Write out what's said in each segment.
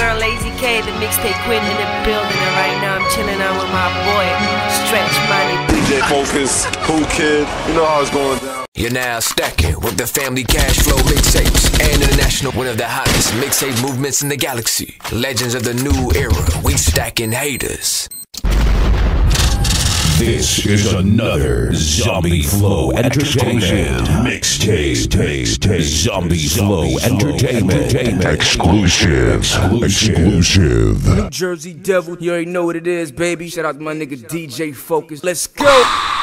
girl Lazy K, the mixtape queen in the building, and right now I'm chilling out with my boy, Stretch Money. DJ Focuz, Cool Kid, you know how it's going down. You're now stacking with the family cash flow mixtapes and international one of the hottest mixtape movements in the galaxy. Legends of the new era, we stacking haters. This is another Zombie Flow Entertainment mixtape. Zombie Flow Entertainment exclusive. Exclusive. New Jersey Devil, you already know what it is, baby. Shout out to my nigga DJ Focuz. Let's go.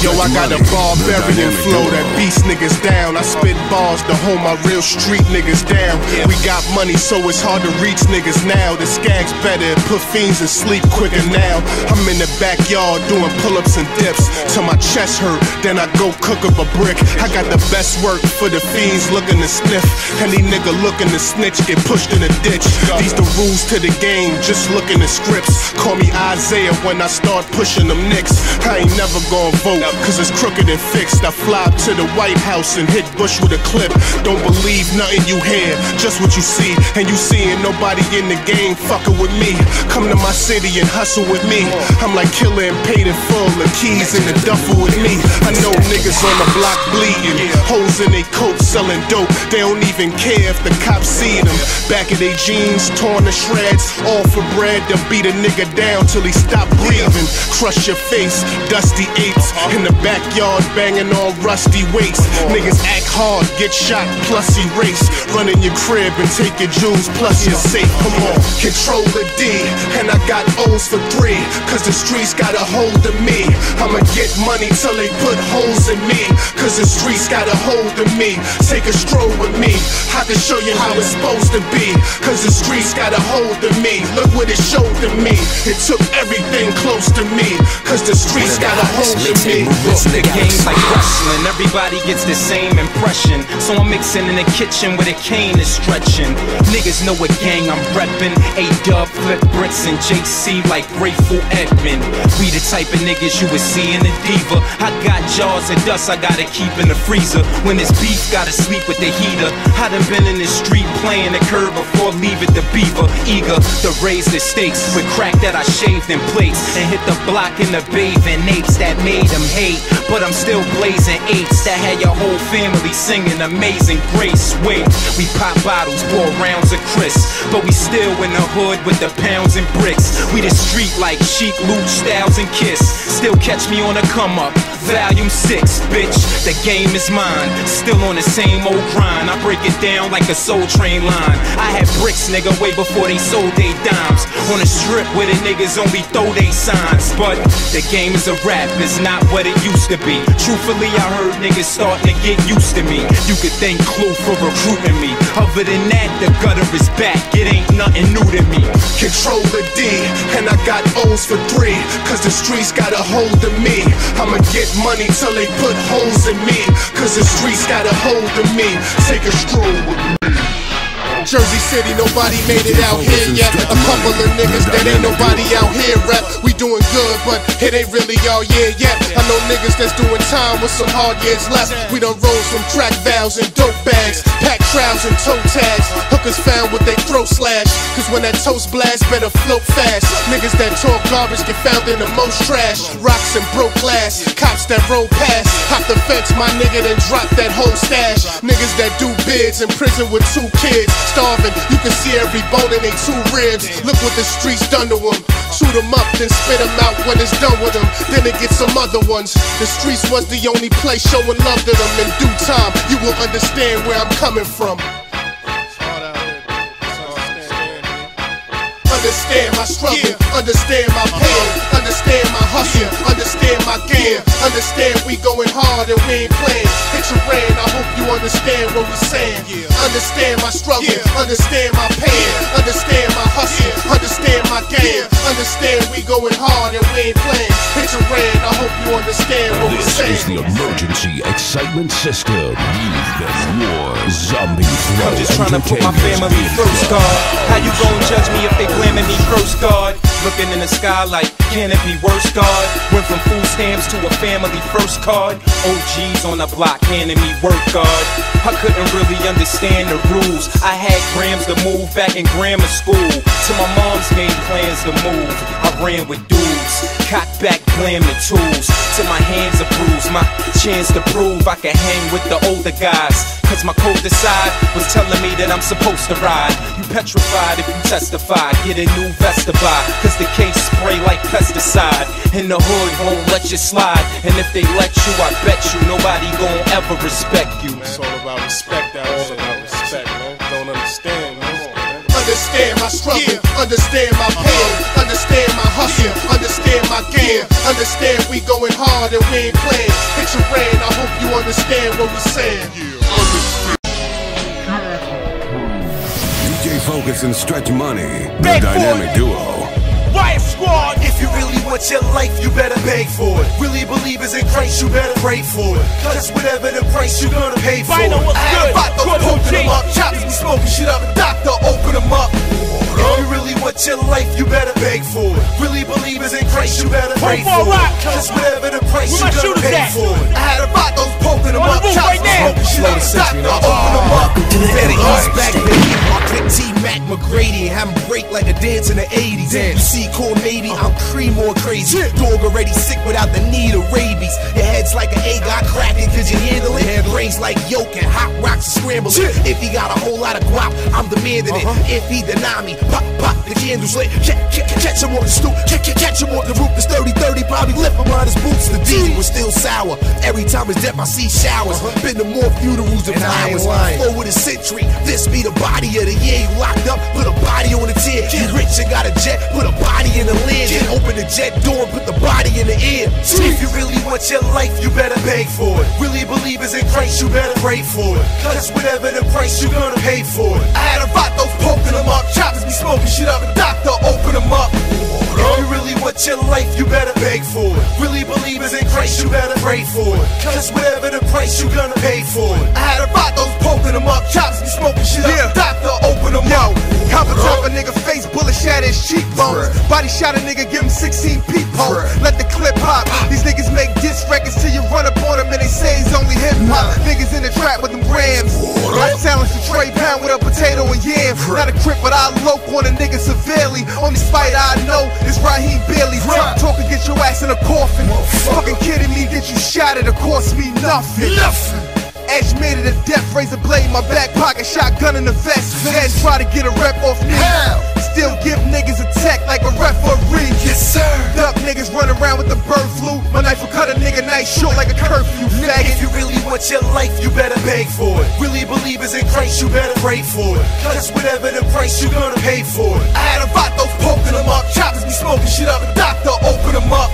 Yo, I got a barbarian flow that beats niggas down. I spit bars to hold my real street niggas down. We got money, so it's hard to reach niggas now. The skags better put fiends and sleep quicker now. I'm in the backyard doing pull ups and dips till my chest hurt. Then I go cook up a brick. I got the best work for the fiends looking to sniff. Any nigga looking to snitch get pushed in a ditch. These the rules to the game, just looking at scripts. Call me Isiah when I start pushing them nicks. I ain't never vote, cause it's crooked and fixed. I up to the White House and hit Bush with a clip. Don't believe nothing you hear, just what you see. And you seeing nobody in the game fucking with me. Come to my city and hustle with me. I'm like killer and paid in full, the keys in the duffel with me. I know niggas on the block bleeding, holes in their coats selling dope. They don't even care if the cops see them. Back of their jeans, torn to shreds, all for bread. They'll beat a nigga down till he stop breathing. Crush your face, dusty apes in the backyard banging on rusty weights. Niggas act hard, get shot, plus erase. Run in your crib and take your jewels, plus you're safe. Come on, control the D, and I got O's for three. Cause the streets got a hold of me. I'ma get money till they put holes in me. Cause the streets got a hold of me. Take a stroll with me. I can show you how it's supposed to be. Cause the streets got a hold of me. Look what it showed to me. It took everything close to me. Cause the streets got a hold of me. Look, the game's like wrestling. Everybody gets the same impression. So I'm mixing in the kitchen where the cane is stretching. Niggas know what gang I'm reppin'. A dub, flip bricks, and JC like Grateful Edmund. We the type of niggas you would see in the diva. I got jars of dust I gotta keep in the freezer. When it's beef, gotta sleep with the heater. I done been in the street playing the curb before leaving the beaver. Eager to raise the stakes with crack that I shaved in plates. And hit the block in the bathing apes that made them hate. But I'm still blazing eights that had your whole family singing Amazing Grace. Wait, we pop bottles, pour rounds of Chris. But we still in the hood with the pounds and bricks. We the street like chic, loot, styles, and kiss. Still catch me on a come up. Volume 6, bitch, the game is mine. Still on the same old grind. I break it down like a soul train line. I had bricks, nigga, way before they sold they dimes. On a strip where the niggas only throw they signs. But the game is a rap, it's not what it used to be. Truthfully, I heard niggas starting to get used to me. You could thank Clue for recruiting me. Other than that, the gutter is back. It ain't nothing new to me. Control the D, and I got O's for three. Cause the streets got a hold of me. I'ma get money till they put holes in me. Cause the streets got a hold of me. Take a stroll with me. Jersey City, nobody made it out here yet. A couple of niggas that ain't nobody out here rap. We doing good, but it ain't really all year yet. I know niggas that's doing time with some hard years left. We done rolled some track valves and dope bags, pack crowds and toe tags. Hookers found with they throat slash. Cause when that toast blast, better float fast. Niggas that talk garbage get found in the most trash. Rocks and broke glass, cops that roll past. Hop the fence, my nigga, then drop that whole stash. Niggas that do bids in prison with two kids. Starving, you can see every bone in they two ribs. Look what the streets done to them. Shoot them up, then spit them out when it's done with them. Then it gets some other ones. The streets was the only place showing love to them. In due time, you will understand where I'm coming from. Understand my struggle, understand my pain, understand my hustle, understand my game, understand we going hard and we ain't playing. Hit your rain, I hope you understand what we saying. Understand my struggle, understand my pain, understand my hustle, understand my game, understand we going hard and we ain't playing. Hit your rain, I hope you understand what we This saying. is the emergency excitement system. You've been warned. Zombie I'm just trying to put my family first, God. How you gon' judge me if they blaming me first, God? Looking in the sky like, can it be worse, God? Went from food stamps to a family first card. OGs on the block handing me work, God. I couldn't really understand the rules. I had grams to move back in grammar school. Till my mom's made plans to move. Ran with dudes, cock back, glam the tools. Till my hands are bruised, my chance to prove I can hang with the older guys. Cause my code side was telling me that I'm supposed to ride. You petrified if you testify, get a new vest to buy. Cause the case spray like pesticide. In the hood won't let you slide. And if they let you, I bet you nobody gon' ever respect you. It's all about respect, that Understand my struggle, understand my pain, understand my hustle, understand my game, understand we going hard and we ain't playing. Picture rain, I hope you understand what we're saying. DJ Focuz and Stretch Money, the dynamic duo. Riot Squad! If you really want your life, you better pay for it. Really believers in Christ, you better pray for it. Cause whatever the price, you gonna pay for Final it. I good? about Corporal open them up, chops be smoking shit up. Doctor, open them up. If you really want your life, you better beg for it. Really believers in Christ, you better pray Four for rock. it. Cause whatever the price, Where you my gonna shooters pay for it. I had about those poking them On the up, roof chops right be now. smoking shit I open them up. Better ease back, baby. I pick T Mac McGrady and have him break like a dance in the 80s. You see, cool, maybe uh-huh. I'm cream or crazy. Dog already sick without the need of rabies. Your head's like an egg got cracking, cause you handle it. Brains like yolk and hot rocks scramble it. If he got a whole lot of guap, I'm demanding it. Uh-huh. If he deny me, pop, pop, the candles lit. Catch, catch, catch him on the stoop, catch, catch, catch him on the roof. It's 30 30, probably lift him on his boots. The deed was still sour. Every time it's death, I see showers. Been to more funerals than flowers. Flow with a century. This be the body of the year. You locked up, put a body on the tier. You rich and got a jet, put a body in the lid. Then open the jet door and put the body in the ear. If you really want your life, you better beg for it. Really believers in Christ, you better pray for it. Cause whatever the price, you gonna pay for it. I had a vatos poking them up, choppers smoking shit up, doctor your life, you better beg for it. Really believers in Christ, you better pray for it. Cause whatever the price, you gonna pay for it. I had a vatos poking them up, choppers be smoking shit up, doctor open them Yo, up. Copper top a nigga face, bullet shatter his cheekbones. Body shot a nigga, give him 16 peepholes. Let the clip pop. Ah. These niggas make diss records till you run up on them and they say it's only hip hop. Niggas in the trap with them grams. I challenge the Trey Pound with a potato and yam. Not a crip, but I loc on a nigga severely. Only spider I know is Raheem Bailey. Talk, talk and get your ass in a coffin. Fucking kidding me, get you shot at, it cost me nothing. Edge made it a death, razor blade my back pocket, shotgun in the vest. Edge try to get a rep off me. Still give niggas a tech like a referee. Yes, sir. Duck niggas run around with the bird flu. My knife will cut a nigga nice short like a curfew. If Faggot. you really want your life, you better beg for it. Really believers in Christ, you better pray for it. Cause whatever the price, you gonna pay for it. I had a vatos poking them up, choppers be smoking shit up, a doctor open them up.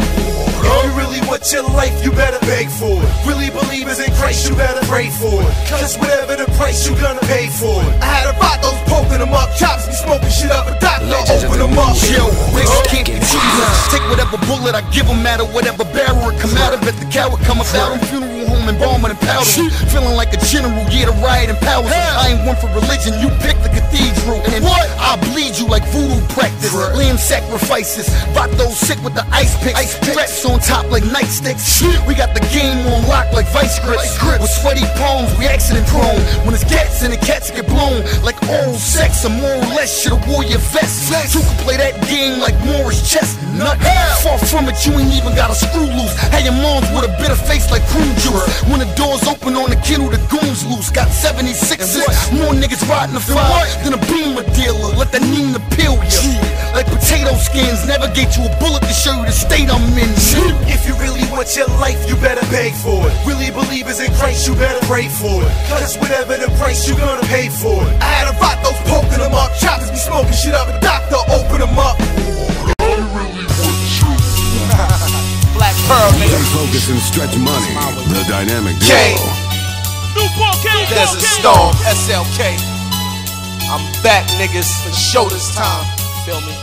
If you really want your life, you better beg for it. Really believers in Christ, you better pray for it. Cause whatever the price, you gonna pay for it. I had a vatos poking them up, chops be smoking shit up, a doctor Legends open them up. Yo, niggas can't confuse Take whatever bullet I give them, matter whatever barrel it come out of it. The coward come about him, funeral home embalming and powder. Feeling like a general, yeah, the riot and powers. I ain't one for religion, you pick the cathedral. And what? I bleed you like voodoo practice. Lamb sacrifices, Vato sick with the ice pick. Ice Straps on top like nightsticks. We got the game on lock like vice grips. With sweaty palms, we accident prone. When it's cats and the cats get blown like oral sex, or more or less should wore your vest. You can play that game like Morris Chestnut. Far from it, you ain't even got a screw loose. Had your moms with a bitter face like prune When the doors open on the kennel, the goons loose. Got 76s, more niggas riding the fire than a beamer dealer. Let that Nina peel you. Like potato skins, navigate you a bullet to show you the state I'm in. If you really want your life, you better beg for it. Really believers in Christ, you better pray for it. Cause whatever the price, you gonna pay for it. I had a vatos poking them up, choppers be smoking shit up, the doctor open them up. Pearl, DJ nigga. Focuz and Stretch Money, the dynamic K. duo. Newport King, Desert Storm, SLK. I'm back, niggas, for show this time. Feel me?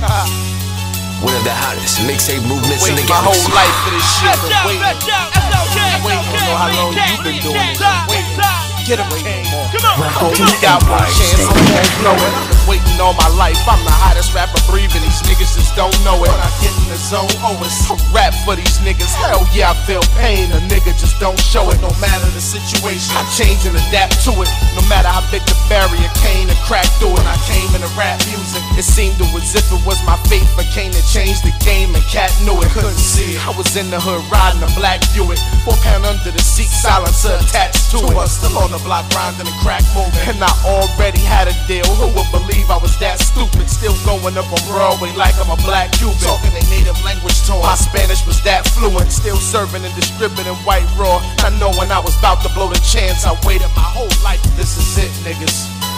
One of the hottest mixtape movements in the Waiting my whole life for this shit. Let's Been out, waiting. let's out, SLK, Waiting, don't know how long you been doing it. Slide, Waiting. slide. Get him, King. Come on, come You on. got one chance, I'm gonna blow it. waiting all my life. I'm the hottest rapper breathing. These niggas just don't know it. When I get in the zone, oh, it's a rap for these niggas. Hell yeah, I feel pain. A nigga just don't show it. No matter the situation, I change and adapt to it. No matter how big the barrier came and cracked through it. I came in the rap music. It seemed to as if it was my fate for Cain to change the game, and Cat knew it. Couldn't see it. I was in the hood riding a black Buick, four pound under the seat, silencer attached to it. Still on the block grinding and crack moving, and I already had a deal. Who would believe I was that stupid? Still going up on Broadway like I'm a black Cuban. Talking a native language to My Spanish was that fluent, still serving and distributing white raw. I know when I was about to blow the chance, I waited my whole life. This is it, niggas.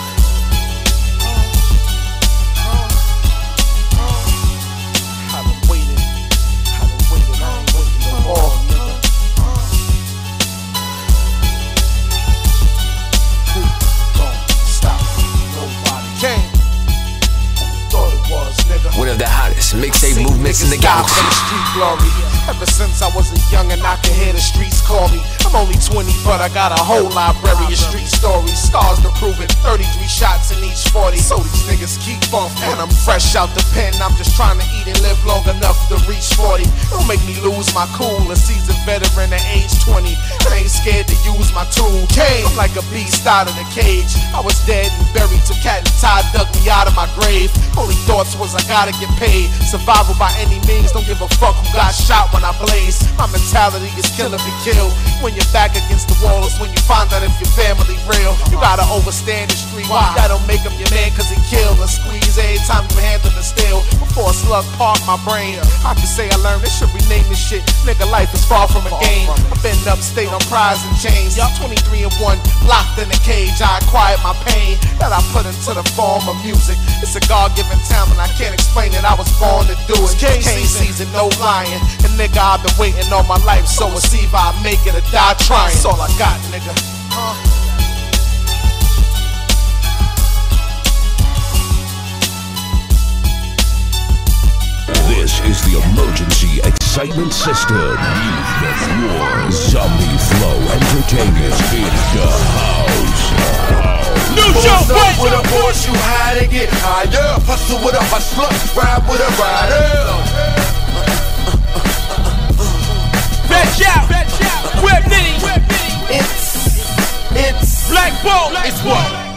The niggas Ever since I was a young and I could hear the streets call me. I'm only 20, but I got a whole library of street stories. Stars to prove it. 33 shots in each 40. So these niggas keep off. And I'm fresh out the pen. I'm just trying to eat and live long enough to reach 40. Don't make me lose my cool. A seasoned veteran at age 20. I ain't scared to use my tool. Came like a beast out of the cage. I was dead and buried till Cat and Ty dug me out of my grave. Only thoughts was I gotta get paid. Survival by any means. Don't give a fuck who got shot when I blaze. My mentality is kill or be killed. When you're back against the wall is when you find out if your family real. You gotta overstand the street. That don't make him your man cause he kill or squeeze every time you handle the steel. Before a slug park my brain. I can say I learned this should rename this shit. Nigga, life is far from a game. I've been upstate on prize and chains. Y'all 23 and 1, locked in a cage. I acquired my pain that I put into the form of music. It's a God given talent. I can't explain it. I was born to do it. Cane season, no lying. And nigga, I've been waiting all my life. So it's either I make it or die trying. That's all I got, nigga. Huh? This is the emergency excitement system. You've been warned. Zombie Flow Entertainment in the house. New show, up with a horse, you high to get higher. Hustle with a hustler, ride with a rider. It's what?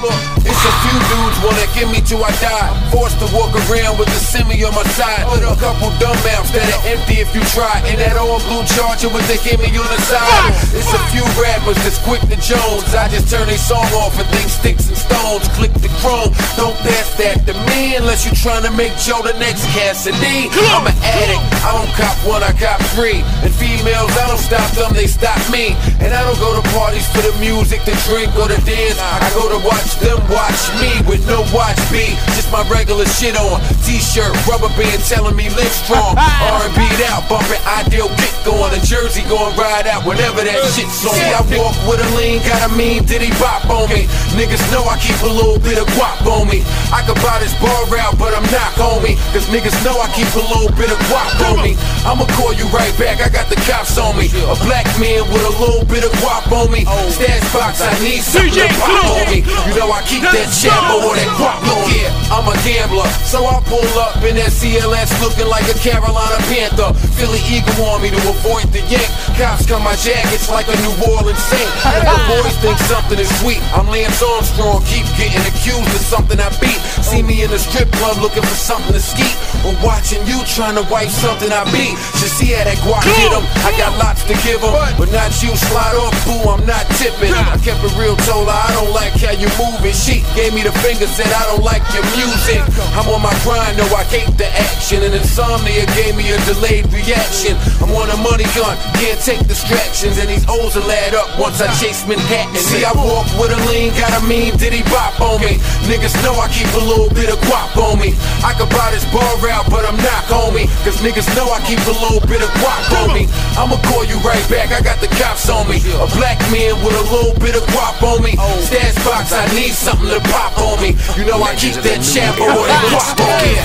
Look, it's a few dudes wanna give me till I die. Forced to walk around with a semi on my side. With a couple dumb mouths that are empty if you try. And that old blue charger with the gimme on the side. It's a few rappers that's quick to Jones. I just turn their song off and think sticks and stones. Click the chrome. Don't pass that to me unless you trying to make Joe the next Cassidy. I'm an addict. I don't cop one, I cop three. And females, I don't stop them, they stop me. And I don't go to parties for the music, the drink, or the dance. I go to watch them watch me with no watch B. Just my regular shit on. T-shirt, rubber band telling me live strong. R&B out, bumping ideal kick going. A jersey going ride out whenever that shit's on. See, I walk with a lean, got a mean diddy bop on me. Niggas know I keep a little bit of guap on me. I could buy this bar out, but I'm not on me. Cause niggas know I keep a little bit of guap on me. I'ma call you right back, I got the cops on me. A black man with a little bit of guap on me. Stash box, I need something to pop on me. You know I keep that chamber or that guap on me. I'm a gambler, so I pull up in that CLS looking like a Carolina Panther. Philly Eagle on me to avoid the yank. Cops come my jackets like a New Orleans Saint. The boys think something is sweet. I'm Lance Armstrong, keep getting accused of something I beat. See me in the strip club looking for something to skeet. Or watching you trying to wipe something I beat. Should see how that guap get 'em. I got lots to give 'em, but not you. Slide off, boo, I'm not tipping. I kept it real, told her I don't like how you moving. She gave me the finger, said I don't like your music. I'm on my grind, no, I hate the action. And insomnia gave me a delayed reaction. I'm on a money gun, can't take distractions. And these O's will add up once I chase Manhattan. See, I walk with a lean, got a mean diddy bop on me. Niggas know I keep a little bit of guap on me. I could buy this bar out, but I'm not on me. Cause niggas know I keep a little bit of guap on me. I'ma call you right back, I got the cops on me. A black man with a little bit of guap on me. Stash box, I need something to pop on me. You know I keep that champ on me.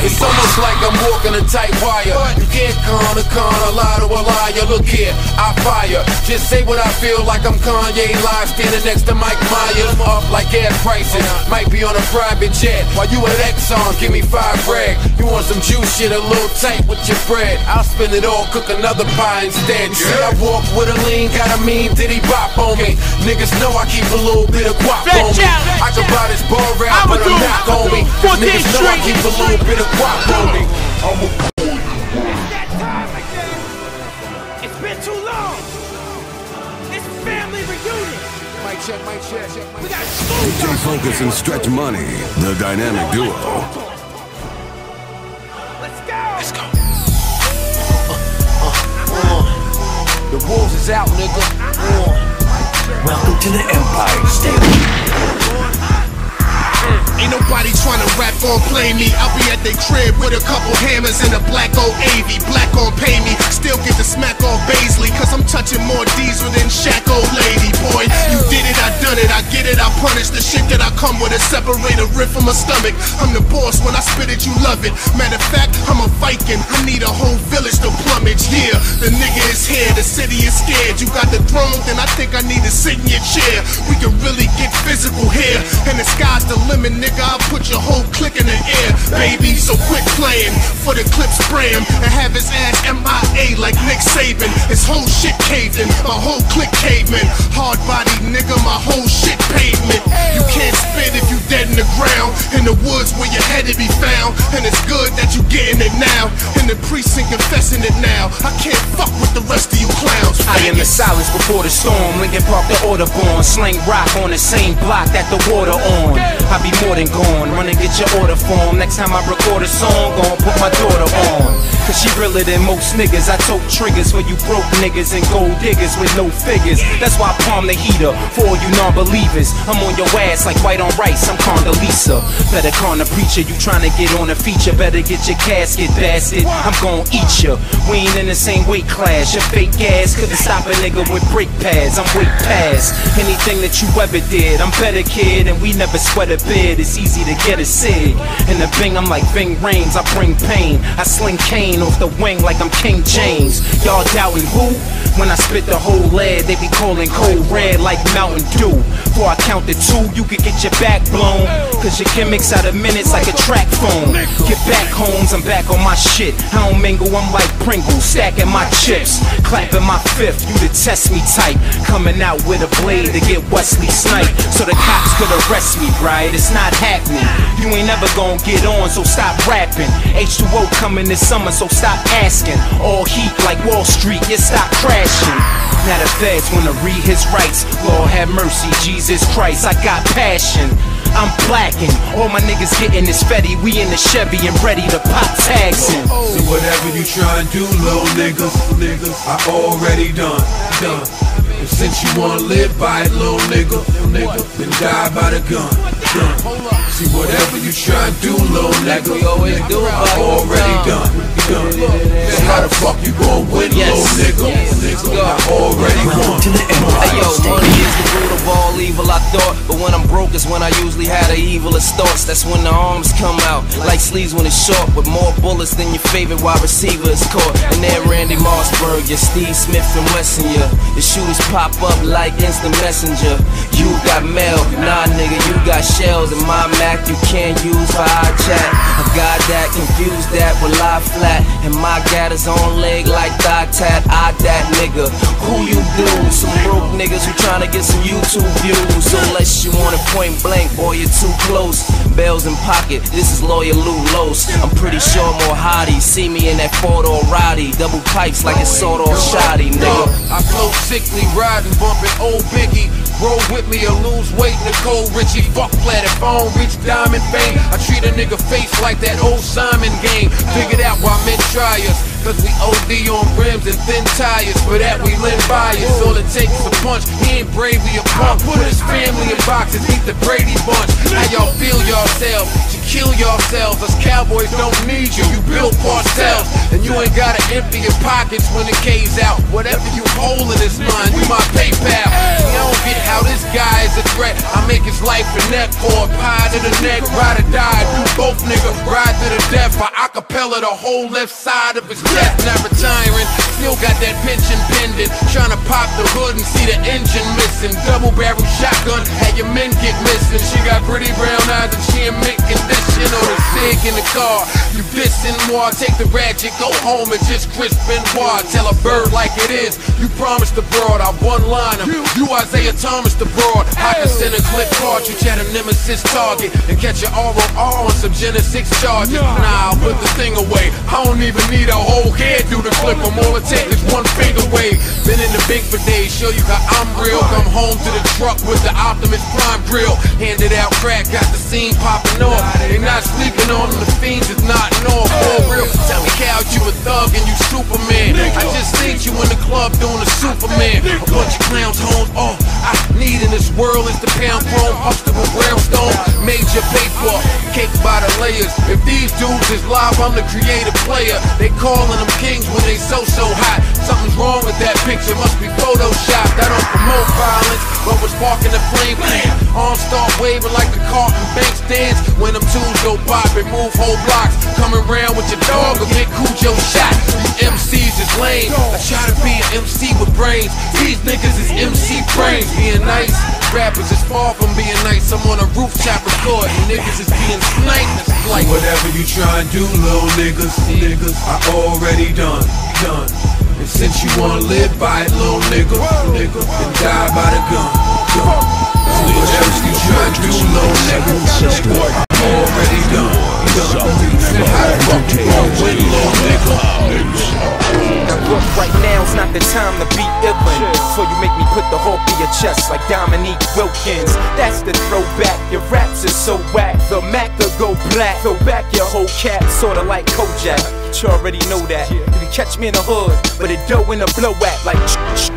It's almost like I'm walking a tight wire. You can't con a con, a lie to a liar. Look here, I fire. Just say what I feel like I'm Kanye live, standing next to Mike Myers. Up like gas prices, might be on a private jet. While you at Exxon, give me five bread. You want some juice shit, a little tight with your bread. I'll spend it all, cook another pie instead. See, I walk with a lean, got a mean diddy bop on me. Niggas know I keep a little bit of guap on me. I can buy this bar rap, but I'm not on me. Niggas know I keep a little bit of guap on me. It's been too long. It's family reunion. Mic check, mic check. We got DJ Focuz and Stretch Money, the dynamic duo. Let's go. Let's go. The wolves is out, nigga. Welcome to the Empire State. Ain't nobody trying to rap or play me. I'll be at their crib with a couple hammers and a black old AV. Black on pay me, still get the smack on Baisley. Cause I'm touching more diesel than Shaq old lady. Boy, you did it, I done it, I get it, I punish the shit that I come with. A separator rip from my stomach. I'm the boss, when I spit it, you love it. Matter of fact, I'm a Viking. I need a whole village to plumage. Yeah, the nigga is here, the city is scared. You got the throne, think I need to sit in your chair. We can really get physical here, and the sky's the limit, nigga. I'll put your whole clique in the air, baby. So quit playing for the clips spray him and have his ass MIA like Nick Saban. His whole shit caved in, my whole clique caveman. Hard body nigga, my whole shit pavement. You can't spit if you dead in the ground. In the woods where your head to be found. And it's good that you getting it now. In the precinct confessing it now. I can't fuck with the rest of you clowns. I am the silence before the storm. Lincoln Park, the order born. Sling rock on the same block that the water on. I be more than gone. Run and get your order form. Next time I record a song, gon' put my daughter on. Cause she realer than most niggas. I tote triggers for you broke niggas and gold diggers with no figures. That's why I palm the heater for all you non-believers. I'm on your ass like white on rice. I'm Condoleezza. Better con the preacher. You tryna get on a feature. Better get your casket bastard. I'm gon' eat ya. We ain't in the same weight class. Your fake ass couldn't stop a nigga with brake pads. I'm way past anything that you ever did. I'm better kid and we never sweat a bit. It's easy to get a sig. In the bing, I'm like Ving Rhames. I bring pain. I sling cane off the wing like I'm King James. Y'all doubting who? When I spit the whole lead, they be calling cold red like Mountain Dew. Before I count to two, you could get your back blown. Cause your gimmicks out of minutes like a track phone. Get back, Holmes, I'm back on my shit. I don't mingle, I'm like Pringles, stacking my chips. Clapping my fifth, you to test me tight. Coming out with a blade to get Wesley sniped. So the cops could arrest me, right? It's not happening. You ain't never gonna get on, so stop rapping. H2O coming this summer, so stop asking. All heat like Wall Street, you stop crashing. Now the feds wanna read his rights. Lord have mercy, Jesus Christ, I got passion. I'm blacking, all my niggas getting this fetty. We in the Chevy and ready to pop tags in. See whatever you try and do, little niggas, niggas, I already done, done. Since you wanna live by it, little nigga, nigga, then die by the gun, gun. See whatever you try and do, little nigga, nigga, I already done, done. So how the fuck you gon' win, little nigga, nigga, I already won. Hey yo, money is the root of all evil, I thought. But when I'm broke is when I usually had the evilest thoughts. That's when the arms come out, like sleeves when it's short, with more bullets than your favorite wide receiver is caught. And then Randy Mossberg, your Steve Smith and Wesson, yeah. The shooters pop up like instant messenger. You got mail, nah nigga, you got shells. in my You can't use for chat. I got that, confused that with lie flat. And my gat is on leg like thigh tat. I that nigga. Who you do? Some broke niggas who tryna get some YouTube views. Unless you want it point blank, boy, you're too close. Bells in pocket, this is lawyer Lou Los. I'm pretty sure more hotties see me in that four-door Roddy. Double pipes like it's sawed off shoddy, nigga. I flow sickly, riding, bumping old Biggie. Roll with me or lose weight, Nicole Richie. Fuck planet phone, reach diamond fame. I treat a nigga face like that old Simon game. Figured out why men try us. Cause we OD on rims and thin tires. For that we live by us. All it takes is a punch. He ain't brave, he a punk. Put his family in boxes, eat the Brady bunch. How y'all feel yourselves? You kill yourselves. Us cowboys don't need you. You built Parcells. And you ain't gotta empty your pockets when the cave's out. Whatever you hold in this line, you my PayPal. See, I'm don't get how this guy is a threat. I make his life a net for a pie to the neck, ride or die. Do both, nigga, ride to the death. I acapella the whole left side of his death. Not retiring, still got that pension pending. Trying to pop the hood and see the engine missing. Double barrel shotgun, had your men get missing. She got pretty brown eyes and she in mint condition. On a sig in the car, you dissing more. Take the ratchet, go home and just Chris Benoit. Tell a bird like it is. You promised the broad, I one liner. You Isiah Thomas the broad. I can send a clip cartridge at a nemesis target and catch your ROR on some Genesis charges. Nah, I'll put the thing away. I don't even need a whole head do the clip. I'm all it takes is one finger wave. Been in the big for days, show you how I'm real. Come home to the truck with the Optimus Prime grill. Handed out crack, got the scene popping off. They not sleeping on them, the fiends is not off. For real, tell me Cal, you a thug and you Superman. I just seen you in the club doing a Superman. A bunch of clowns home. All I need in this world is the pound chrome, Huxtable brownstone, major paper, cake by the layers. If these dudes is live, I'm the creative player. They calling them kings when they so so hot. Something's wrong with that picture, must be photoshopped. I don't promote violence, but was sparking the flame. Arms start waving like the Carlton Banks dance when them tools go pop and move whole blocks. Coming around with your dog or get Cujo shot. These MCs is lame. I try to be an MC with brains. These niggas is MC brains. Being nice, rappers is far from being nice. I'm on a rooftop recording. Niggas is being sniped. Like Whatever you try and do, little niggas, niggas, I already done, done. And since you wanna live by it, little nigga, nigga, then die by the gun, gun. Whatever you try and do, little nigga, nigga, already done, done. And how the fuck you gon' win, little nigga? Now look, right now's not the time to be illin'. So you make me put the hope in your chest like Dominique Wilkins. That's the throwback. Your raps is so whack. The Mac will go black. Throw back your whole cap, sorta like Kojak. You already know that. If you catch me in the hood, but it dough in a blow at like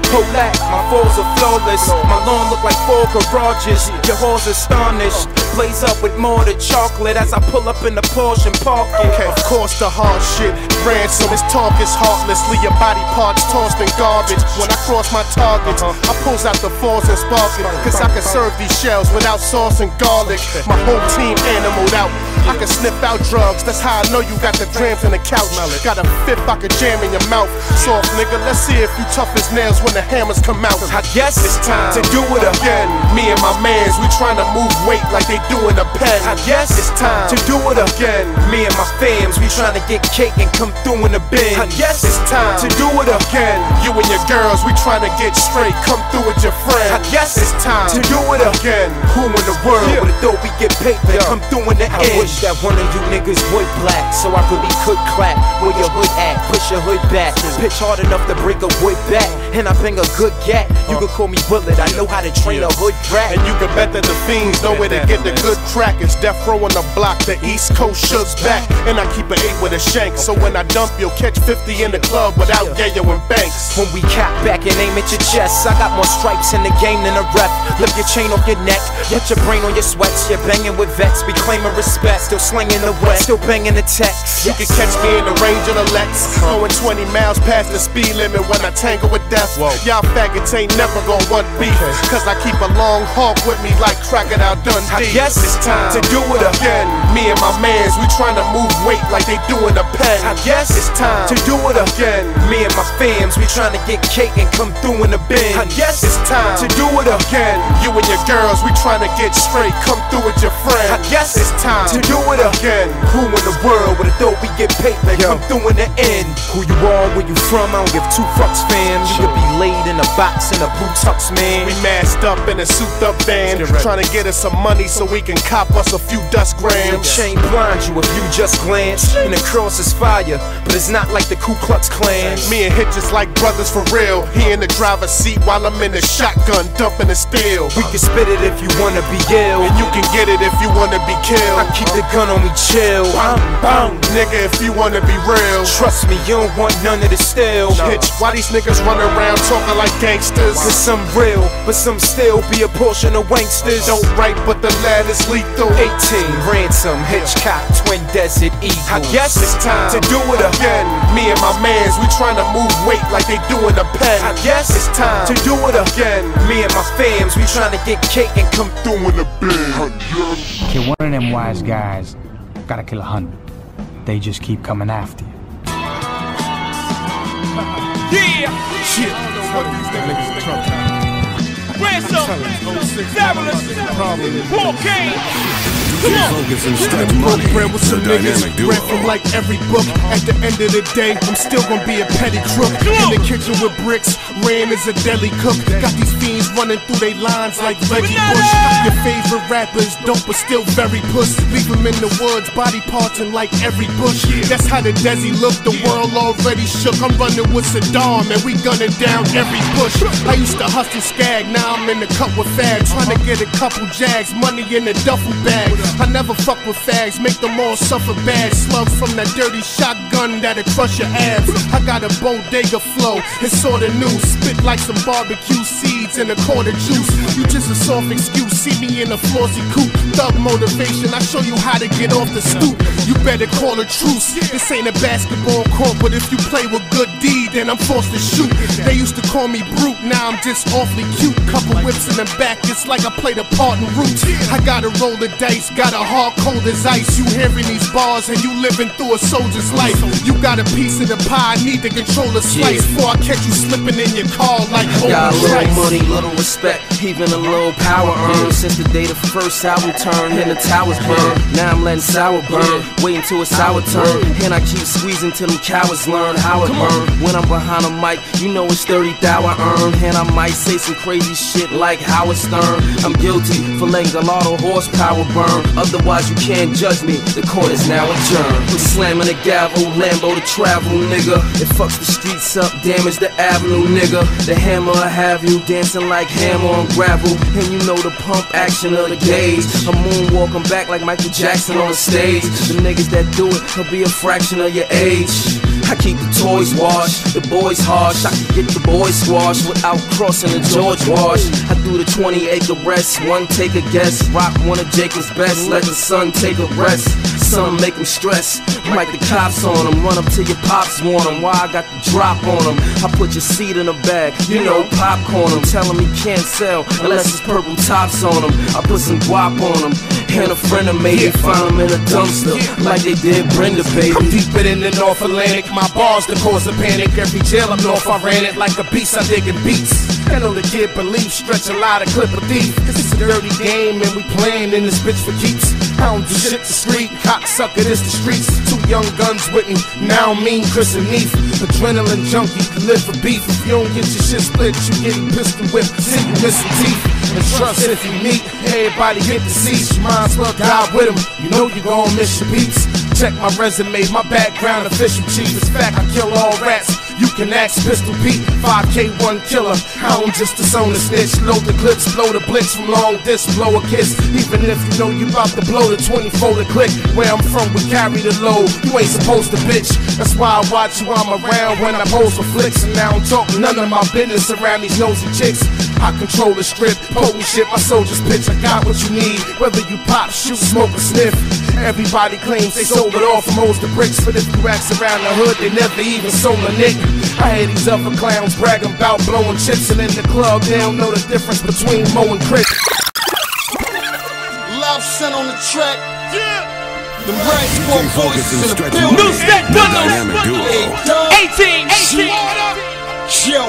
Polak. My falls are flawless. My lawn look like four garages. Your halls astonished. Blaze up with more than chocolate as I pull up in the Porsche and park it. Okay, of course the hard shit. Ransom is talk is heartless. Leave your body parts tossed in garbage. When I cross my targets, uh-huh. I pulls out the fours and spark it. Cause I can serve these shells without sauce and garlic. My whole team animaled out. I can sniff out drugs. That's how I know you got the grams in the couch. Got a fifth I can jam in your mouth. Soft nigga, let's see if you tough as nails when the hammers come out. I guess it's time to do it again. Me and my mans, we trying to move weight like they do in a pen. I guess it's time to do it again. Me and my fams, we trying to get cake and come through in the bin. I guess it's time to do it again. You and your girls, we trying to get straight. Come through with your friend. I guess it's time to do it again. Who in the world would have thought we get paid to come through in the I end? Wish that one of you niggas would black, so I really could clap. Where your hood at? Push your hood back. Pitch hard enough to break a wood back, and I bring a good gat. You could call me Bullet. I know how to train a hood rat. And you can bet that the fiends know where to get the good crack. It's death row on the block. The East Coast shug's back, and I keep an eight with a shank. So when I dump, you'll catch 50 in the club without Yayo and Banks. When we cap back and aim at your chest, I got more stripes in the game than a rep. Lift your chain off your neck, put your brain on your sweats. You're banging with vets, be claiming respect. Still slinging the wet, still banging the text. You can catch me in the range of the Lex, going 20 miles past the speed limit when I tangle with death. Y'all faggots ain't never gonna want beef, cause I keep a long hawk with me like Crocodile Dundee. Guess it's time to do it again. Me and my mans, we trying to move weight like they do in the pen. I guess it's time to do it again. Me and my fams, we trying to get cake and come through in the bin. I guess it's time to do it again. You and your girls, we trying to get straight. Come through with your friends. I guess it's time to do it again. Who in the world would have thought we get paid to come through in the end? Who you are, where you from? I don't give two fucks, fam. You could be laid in a box in a blue tux, man. We masked up in a souped up van, trying to get us some money so we can cop us a few dust grams. Chain blind you if you just glance. And the cross is fire, but it's not like the Ku Klux Klan. Me and Hit just like brothers for real. He in the driver's seat while I'm in the shotgun dumping the steel. We can spit it if you wanna be ill, and you can get it if you wanna be killed. I keep the gun on me, chill. Bang, bang, nigga, if you wanna be real. Trust me, you don't want none of the still. Hitch, why these niggas run around talking like gangsters? Cause some real, but some still be a portion of wanksters. don't write, but the ladder's lethal. 18, ransom, Hitchcock, twin desert eagle. I guess it's time to do it again. Me and my mans, we tryna move weight like they do in the pen. I guess it's time to do it again. Me and my fams, we tryna get cake and come through in the bin. Okay, one of them wise guys gotta kill a hundred. They just keep coming after you. Yeah! Shit. Ransom! Oh, Fabolous! Paul Cain! Focuz and stretch money. Bread with some niggas. Read from like every book. At the end of the day, I'm still gonna be a petty crook. In the kitchen with bricks, ran as a deli cook. Got these fiends running through they lines like Reggie Bush. Your favorite rappers dope, but still very puss. Leave them in the woods, body parting like every bush. That's how the Desi look. The world already shook. I'm running with Saddam, and we gunning down every bush. I used to hustle skag, now I'm in the cut with fag. Trying to get a couple jags, money in a duffel bag. I never fuck with fags, make them all suffer bad. Slugs from that dirty shotgun that'll crush your abs. I got a bodega flow, it's sorta new. Spit like some barbecue seeds in a quarter juice. You just a soft excuse, see me in a flossy coupe. Thug motivation, I show you how to get off the stoop. You better call a truce. This ain't a basketball court, but if you play with good deed, then I'm forced to shoot. They used to call me brute, now I'm just awfully cute. Couple whips in the back, it's like I played a part in roots. I gotta roll the dice, got a heart cold as ice. You hearing these bars and you living through a soldier's life. You got a piece of the pie, I need to control a slice before I catch you slipping in your car like Got a little money, little respect, even a little power earned. Since the day the first album turned and the towers burned. Now I'm letting sour burn, waiting till it's sour turn. And I keep squeezing till them cowards learn how it burn. When I'm behind a mic, you know it's 30 thou I earn. And I might say some crazy shit like Howard Stern. I'm guilty for letting a lot of horsepower burn. Otherwise, you can't judge me. The court is now adjourned. I'm slamming the gavel, Lambo to travel, nigga. It fucks the streets up, damage the avenue, nigga. The hammer I have you dancing like hammer on gravel. And you know the pump action of the gauge. I'm moonwalking back like Michael Jackson on stage. The niggas that do it will be a fraction of your age. I keep the toys washed, the boys harsh. I can get the boys squashed without crossing the George Wash. I do the 20 acre rest, one take a guess. Rock one of Jacob's best, let the sun take a rest. Some make them stress, like the cops on them. Run up to your pops, want them. Why I got the drop on them? I put your seed in a bag, you know, popcorn them. Tell him he can't sell unless it's purple tops on them. I put some guap on them. And a friend of made, they found him in a dumpster, like they did Brenda, baby. I'm deeper than the North Atlantic. My bars the cause of panic. Every jail I'm north, I ran it like a beast. I dig in beats. I know the kid believe, stretch a lot of clip of thief. Cause it's a dirty game and we playing in this bitch for keeps. Don't do shit to street, cocksucker, this the streets. Two young guns with me, now mean Chris and Neef. Adrenaline junkie, live for beef. If you don't get your shit split, you getting pistol whipped. See you missing teeth. And trust if you meet, everybody get the seats. You might as well die with them. You know you gon' miss your beats. Check my resume, my background, official chief. It's fact, I kill all rats. You can ask Pistol Pete, 5K, one killer. I don't just disown the snitch. Load the clips, blow the blitz from long dis, blow a kiss. Even if you know you about to blow the 24 to click. Where I'm from, we carry the load. You ain't supposed to bitch. That's why I watch you, I'm around when I pose for flicks. And now I'm talking none of my business around these nosy chicks. I control the strip, potent shit, my soldiers pitch. I got what you need, whether you pop, shoot, smoke, or sniff. Everybody claims they sold it all from hoes to bricks, but if you ask around the hood, they never even sold a nick. I hear these other clowns bragging about blowing chips, and in the club they don't know the difference between Mo and Chris. Loud sent on the track. Yeah. The Red Squad voices in the Stretch building. Money, the dynamic duo. Hey, Doug. 18, 18. Yo,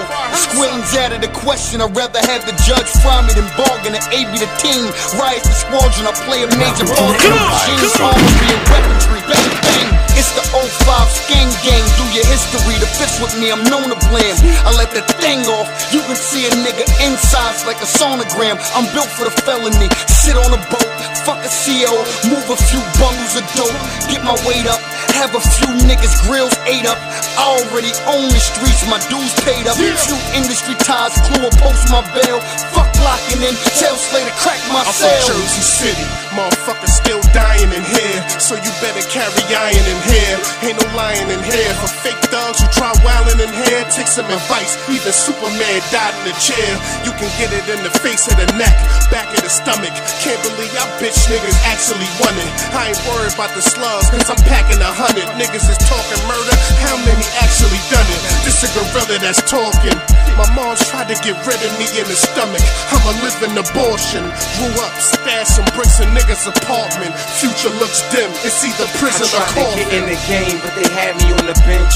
squilling's out of the question. I'd rather have the judge fry me than bargain an AB the team. Rise the squadron, I play a major part. in Machines, armory, and weaponry. Bang, bang. It's the 05 skin gang. Do your history. The fits with me, I'm known to blame. I let the thing off. You can see a nigga insides like a sonogram. I'm built for the felony. Sit on a boat. Fuck a CO. Move a few bundles of dope. Get my weight up. Have a few niggas grills ate up. I already own the streets. My dues paid up. Few industry ties. Clue post my bail. Fuck locking in. Tell Slater crack my I'm cell. from Jersey City. Motherfuckers still dying in here, so you better carry iron in here. Ain't no lying in here. For fake thugs who try wildin' in here, take some advice. Even Superman died in a chair. You can get it in the face of the neck, back of the stomach. Can't believe y'all bitch niggas actually won it. I ain't worried about the slugs, cause I'm packing a hundred. Niggas is talking murder, how many actually done it? This a gorilla that's talking. My mom's tried to get rid of me in the stomach. I'm a living abortion. Grew up, stashed some bricks in niggas' apartment. Future looks dim, it's either prison I or tried to coffin. get in the game, but they had me on the bench.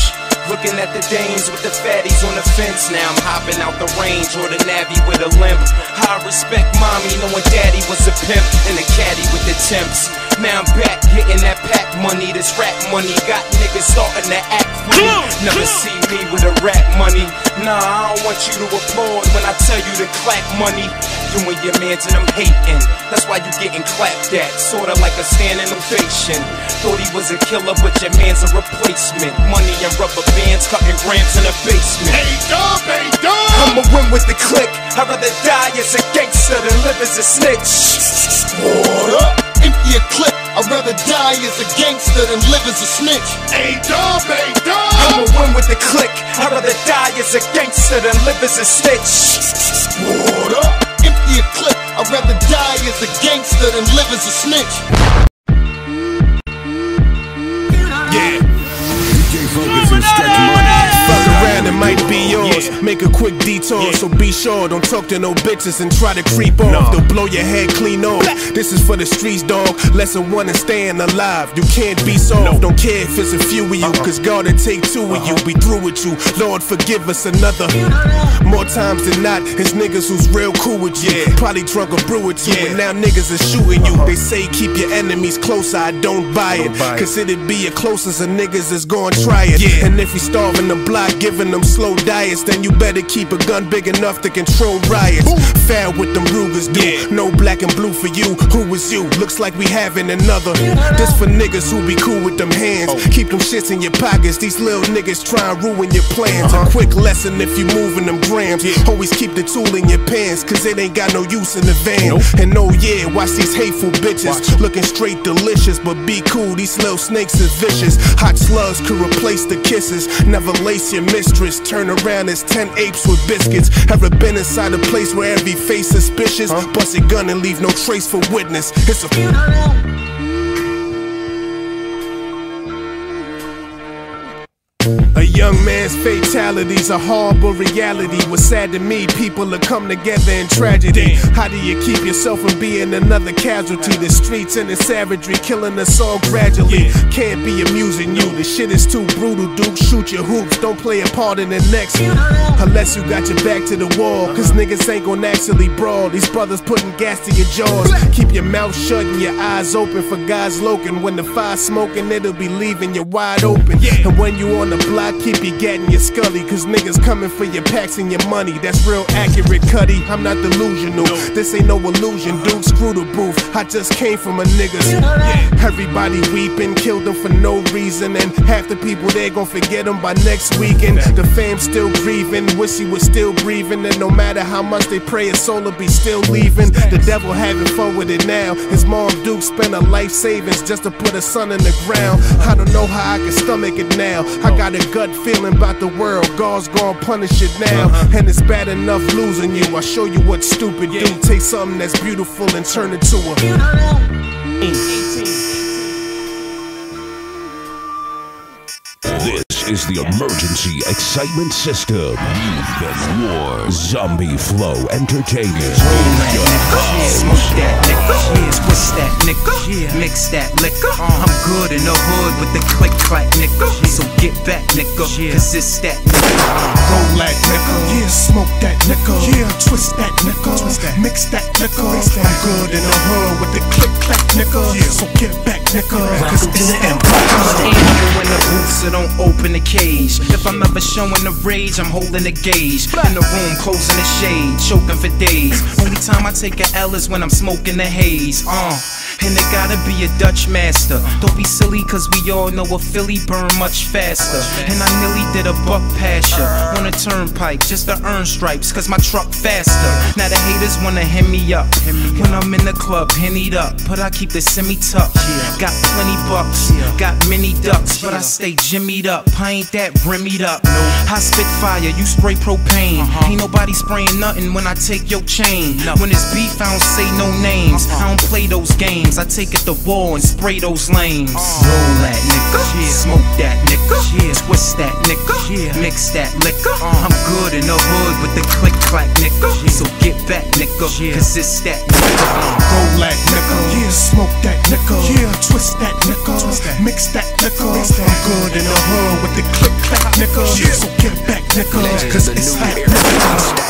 Looking at the dames with the fatties on the fence. Now I'm hopping out the range or the navy with a limp. I respect mommy, knowing daddy was a pimp and a caddy with the temps. Now I'm back getting that pack money, this rap money. Got niggas starting to act funny. Never see me with a rap money. Nah, I don't want you to applaud when I tell you to clap money. You and your mans and I'm hating. That's why you getting clapped at, sorta like a standing ovation. Thought he was a killer, but your man's a replacement. Money and rubber bands, cutting grams in the basement. Hey dog, hey dog. I'ma win with the click. I'd rather die as a gangster than live as a snitch. What up? Empty a clip. I'd rather die as a gangster than live as a snitch. Hey dog, hey dog. I'ma win with the click. I'd rather die as a gangster than live as a snitch. What up? Empty a clip. I'd rather die as a gangster than live as a snitch. Yeah. DJ Focuz and Stretch Money. Yours. Make a quick detour, so be sure. Don't talk to no bitches and try to creep off. They'll blow your head clean off. This is for the streets, dog. Lesson one is staying alive. You can't be soft. Don't care if it's a few of you, uh-huh. cause God will take two of you. Uh-huh. Be through with you. Lord, forgive us another. More times than not, it's niggas who's real cool with you. Probably drunk or brew or two, and now niggas are shooting uh-huh. you. They say keep your enemies closer. I don't buy it. Cause it'd be your closest, and niggas is gonna try it. Yeah. And if you starving the block, giving them slow diets, you better keep a gun big enough to control riots. Fair with them Rugers do. No black and blue for you. Who is you? Looks like we having another. This for niggas who be cool with them hands. Oh. Keep them shits in your pockets. These little niggas try and ruin your plans. Uh-huh. A quick lesson if you moving them grams. Always keep the tool in your pants, cause it ain't got no use in the van. And oh yeah, watch these hateful bitches. Looking straight delicious, but be cool. These little snakes is vicious. Hot slugs could replace the kisses. Never lace your mistress. Turn around as 10 apes with biscuits. Ever been inside a place where every face suspicious? Bust a gun and leave no trace for witness. It's a A young man's fatality's a horrible reality. What's sad to me, people that come together in tragedy. How do you keep yourself from being another casualty? The streets and the savagery killing us all gradually. Can't be amusing you. The shit is too brutal, dude. Shoot your hoops, don't play a part in the next. Unless you got your back to the wall, cause niggas ain't gonna actually brawl. These brothers putting gas to your jaws. Keep your mouth shut and your eyes open for God's loking. When the fire's smoking, it'll be leaving you wide open. And when you on the block, keep your gat in your scully. Cause niggas coming for your packs and your money. That's real accurate, Cuddy. I'm not delusional. This ain't no illusion, dude. Screw the booth. I just came from a niggas. Everybody weeping, killed them for no reason. And half the people there gon' forget them by next weekend. The fam still grieving, wish he was still breathing. And no matter how much they pray, his soul will be still leaving. The devil having fun with it now. His mom Duke spent her life savings just to put her son in the ground. I don't know how I can stomach it now. I got a gut feeling about the world. God's gonna punish it now. Uh-huh. And it's bad enough losing you. I show you what stupid do. Take something that's beautiful and turn it to a. This is the emergency excitement system. You've been warned. Zombie Flow Entertainers. Smoke that nigga, yeah, twist that nigga, mix that liquor. I'm good in the hood with the click clack nigga. So get back nigga, cause it's that nigga. Roll that nigga, yeah, smoke that nigga, yeah, twist that nigga, mix that nigga. I'm good in the hood with the click clack nigga, yeah, so get back nigga, cause it's the empire. Ain't no in the booth, so don't open the cage. If I'm ever showing the rage, I'm holding the gauge. In the room, closing the shade, choking for days. Only time I take a L is when I'm smoking the haze. Uh, And it gotta be a Dutch master. Don't be silly, cause we all know a Philly burn much faster. And I nearly did a buck pasture on a turnpike just to earn stripes, cause my truck faster. Now the haters wanna hem me up when I'm in the club, hennied up. But I keep the semi tucked. Got plenty bucks, got many ducks, but I stay jimmied up. I ain't that rimmied up. I spit fire, you spray propane. Uh-huh. Ain't nobody spraying nothing when I take your chain. When it's beef, I don't say no names. I don't play those games. I take it to war and spray those lanes. Roll that nigga, smoke that nigga, twist that nigga, mix that liquor. Uh. I'm good in the hood with the click clack nigga. So get back nigga, cause it's that nigga. Roll that nigga, yeah, smoke that nigga, yeah, twist that nigga, mix that nigga. I'm good in the hood with the click clack nigga. So get back nigga, cause it's that nigga.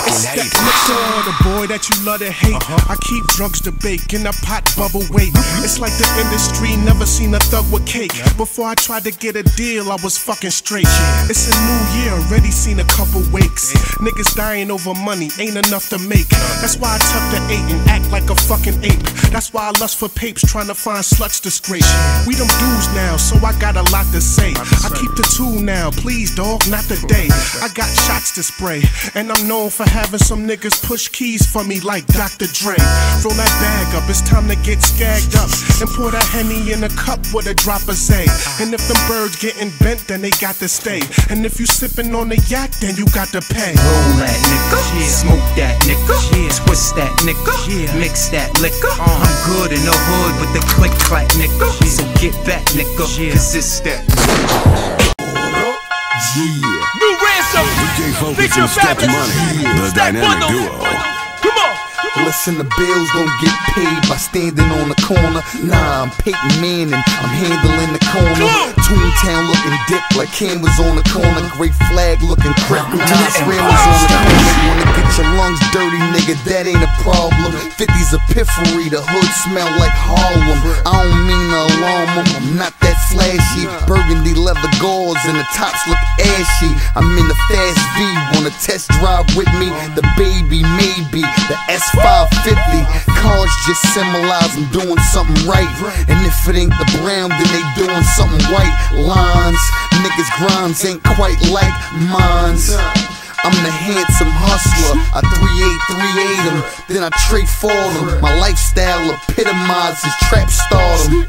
It's that nigga, the boy that you love to hate. Uh-huh. I keep drugs to bake in a pot bubble wait. It's like the industry never seen a thug with cake. Before I tried to get a deal, I was fucking straight. It's a new year, already seen a couple wakes. Niggas dying over money, ain't enough to make. That's why I tuck the eight and act like a fucking ape. That's why I lust for papes, trying to find sluts to scrape. We them dudes now, so I got a lot to say. I keep the two now, please, dog, not the day. I got shots to spray, and I'm known for having some niggas push keys for me like Dr. Dre. Roll that bag up, it's time to get skagged up. And pour that henny in a cup with a drop of Zay. And if them birds getting bent, then they got to stay. And if you sipping on the yak, then you got to pay. Roll that nigga, smoke that nigga, twist that nigga, mix that liquor. Uh. I'm good in the hood with the click clack nigga. So get back nigga, cause it's that. Yeah. New ransom. DJ Focuz Feature and Step Fabolous. Money, the dynamic duo. Listen, the bills don't get paid by standing on the corner. Nah, I'm Peyton Manning, I'm handling the corner. Toontown looking dick like cameras on the corner. Great flag looking crap. Nice rammers on the corner. You wanna get your lungs dirty, nigga, that ain't a problem. 50's a piffery, the hood smell like Harlem. I don't mean to alarm 'em, I'm not that flashy. Burgundy leather gauze and the tops look ashy. I'm in the fast V, wanna test drive with me? The baby, maybe, the S550. Cars just symbolize I'm doing something right. And if it ain't the brown, then they doing something white. Lines, niggas' grinds ain't quite like mines. I'm the handsome hustler. I 3838 'em, then I trade for them. My lifestyle epitomizes trap stardom.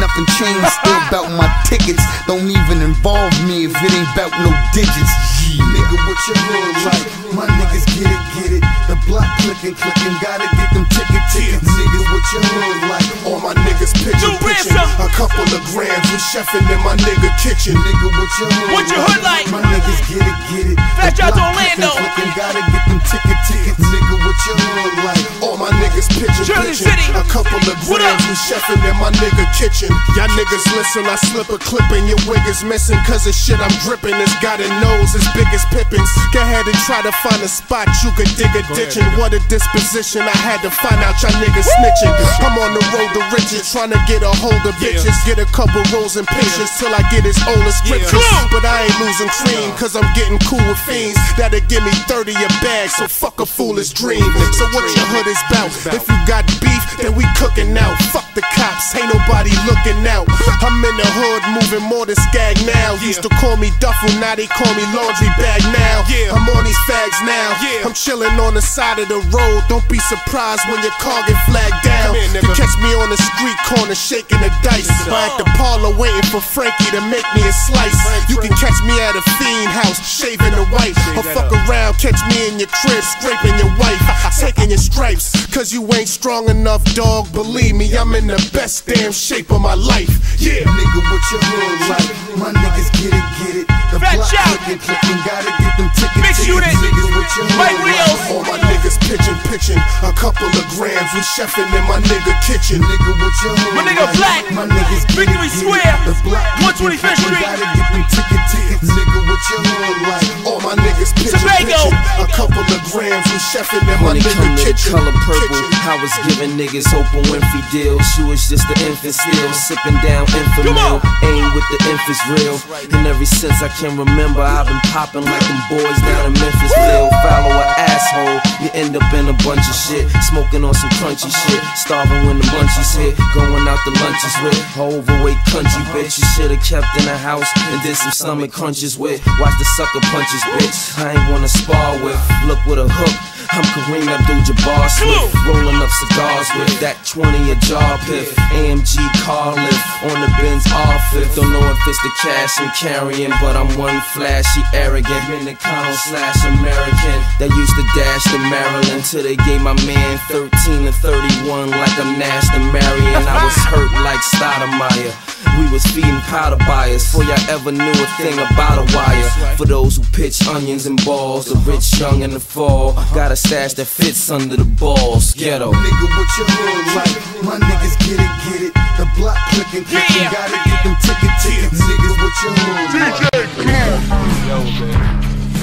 Nothing changed, still about my tickets. Don't even involve me if it ain't about no digits. Nigga, what your hood like? My niggas get it, get it. The block clicking, clicking, gotta get them ticket tickets. Nigga, what your hood like? All my niggas pitching, pitching. A couple of grams with chefing in my nigga kitchen. Nigga, what your hood What your hood like? My niggas get it, get it. The John's block Orlando. gotta get them ticket tickets. Nigga, what your hood like? All my niggas pitching, pitching. A couple of What up? grams with chefing in my nigga kitchen. Y'all niggas listen, I slip a clip and your wig is missing. Cause the shit I'm dripping has got a nose as big as Pippins. Go ahead and try to find a spot you could dig a ditch in. What a disposition, I had to find out y'all niggas snitching. I'm on the road to riches, trying to get a hold of bitches. Get a couple rolls and pictures till I get his older scriptures. But I ain't losing cream, cause I'm getting cool with fiends. That'll give me 30 a bag, so fuck a foolish dream. So what your hood is bout? If you got beef, then we cooking out. Fuck the cops, ain't nobody looking out. I'm in the hood, moving more than skag now. Used to call me duffel, now they call me laundry bag now. I'm on these fags now. I'm chilling on the side of the road. Don't be surprised when your car get flagged down. You catch me on the street corner shaking the dice. Or at the parlor waiting for Frankie to make me a slice. You can catch me at a fiend house shaving the white. Or fuck around, catch me in your crib scraping your wife. Taking your stripes, cause you ain't strong enough, dog. Believe me, I'm in the best damn shape of my life. Yeah. Nigga, what your hood like? My niggas get it, get it. The Fat block Chow. clicking, clicking, gotta get them ticket Mix tickets. unit. Nigga, your Mike? Rios. All my niggas pitching, pitching. A couple of grams with chefing in my nigga kitchen. Nigga, what your My nigga? Black. My niggas get Victory Square. The block 125th Street. Gotta get them ticket tickets. Nigga, what your hood like? All my niggas pitching, pitching. A couple of grams with chefing in my When it nigga come to the kitchen. color purple, kitchen. I was giving niggas Oprah Winfrey deals. you is just the infant still. Sipping down Enfamil, aim with the infants real. And ever since I can remember, I've been popping like them boys down in Memphisville. Follow an asshole, you end up in a bunch of shit. Smoking on some crunchy shit, starving when the munchies hit. Going out the lunches with overweight country bitch. You should've kept in the house and did some stomach crunches with. Watch the sucker punches, bitch. I ain't wanna spar with. Look with a hook. I'm Kareem Abdul-Jabbar Smith, rolling up cigars with that 20 a jar piff. AMG car lift on the Benz R5. Don't know if it's the cash I'm carrying, but I'm one flashy, arrogant. Minicano slash American that used to dash to Maryland till they gave my man 13 to 31 like I'm Nash to Marion. I was hurt like Stoudemire. We was feeding powder buyers before y'all ever knew a thing about a wire. For those who pitch onions and balls, the rich, young, and the fall. Got a stash that fits under the balls. Ghetto. Nigga, what your hood like? My niggas get it, get it. The block clicking, clicking. Gotta get them ticket tickets. Niggas, what your hood like?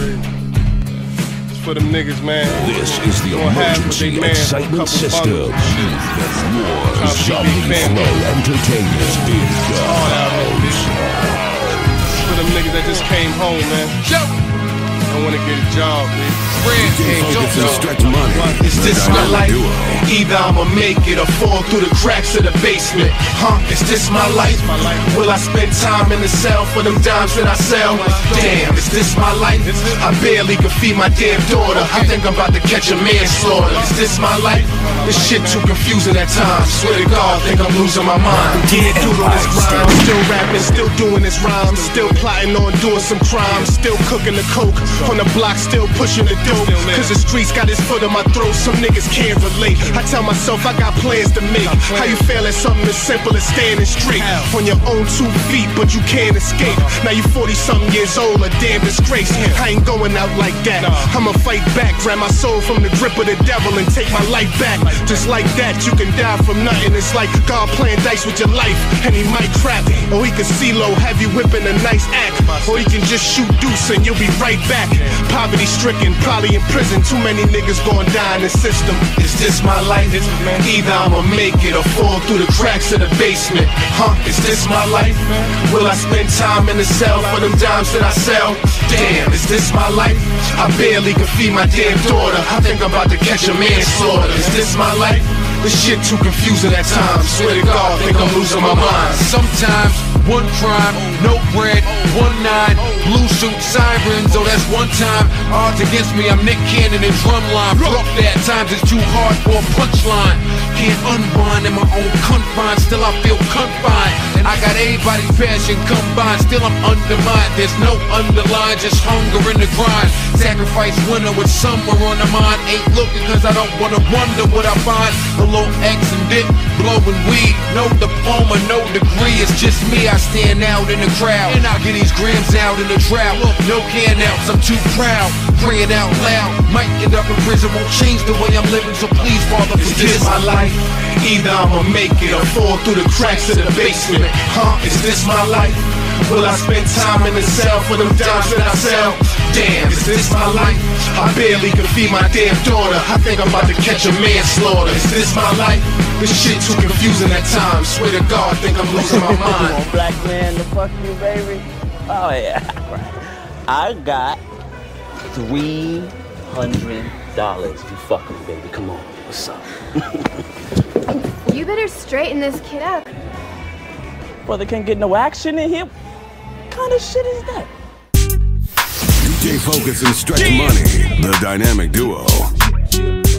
It's for them niggas, man. This is the Gonna have what they emergency excitement couple system. bundles. More Trying to be zombie flow entertainment in the house. For them niggas that just came home, man. I wanna get a job, man. Focuz and stretch money. Is this my life? Either I'ma make it or fall through the cracks of the basement. Huh? Is this my life? Will I spend time in the cell for them dimes that I sell? Damn, is this my life? I barely can feed my damn daughter. I think I'm about to catch a manslaughter. Is this my life? This shit too confusing at times. Swear to God, think I'm losing my mind. Yeah, dude on this grind. Still rapping, still doing his rhymes. Still plotting on doing some crimes. Still cooking the coke on the block, still pushing the dope. Cause the streets got his foot on my throat. Some niggas can't relate. I tell myself I got plans to make. How you feel at something as simple as standing straight on your own two feet, but you can't escape. Now you 40 something years old, a damn disgrace. I ain't going out like that. I'ma fight back, grab my soul from the grip of the devil and take my life back. Just like that, you can die from nothing. It's like God playing dice with your life, and he might crap. Or he can see low, have you whipping a nice act. Or he can just shoot deuce and you'll be right back. Poverty stricken, probably in prison. Too many niggas gon' die in the system. Is this my life? Either I'ma make it or fall through the cracks of the basement. Huh? Is this my life? Will I spend time in the cell for them dimes that I sell? Damn, is this my life? I barely can feed my damn daughter. I think I'm about to catch a manslaughter. Is this my life? This shit too confusing at times. Swear to God, think I'm losing my mind. Sometimes one crime, no bread, one nine, blue suit sirens. Oh, that's one time. Odds against me, I'm Nick Cannon and drumline. Fuck that, times it's too hard for a punchline. Can't unwind in my own confines, still I feel confined. I got everybody's passion combined, still I'm undermined. There's no underline, just hunger in the grind. Sacrifice winner with somewhere on the mind. Ain't looking cause I don't wanna wonder what I find. A little X and dip, blowing weed. No diploma, no degree, it's just me. I stand out in the crowd. And I get these grams out in the drought. No handouts, I'm too proud. Praying out loud. Might end up in prison, won't change the way I'm living. So please, Father, forgive my life? Either I'ma make it or fall through the cracks of the basement. Huh? Is this my life? Will I spend time in the cell for them dimes that I sell? Damn, is this my life? I barely can feed my damn daughter. I think I'm about to catch a manslaughter. Is this my life? This shit too confusing at times. Swear to God, I think I'm losing my mind. On, black man, the fuck you, baby. Oh yeah, I got three hundred dollars. You fuck me, baby. Come on, what's up? You better straighten this kid up. Brother can't get no action in here. What kind of shit is that? DJ Focuz and Stretch Money, the dynamic duo.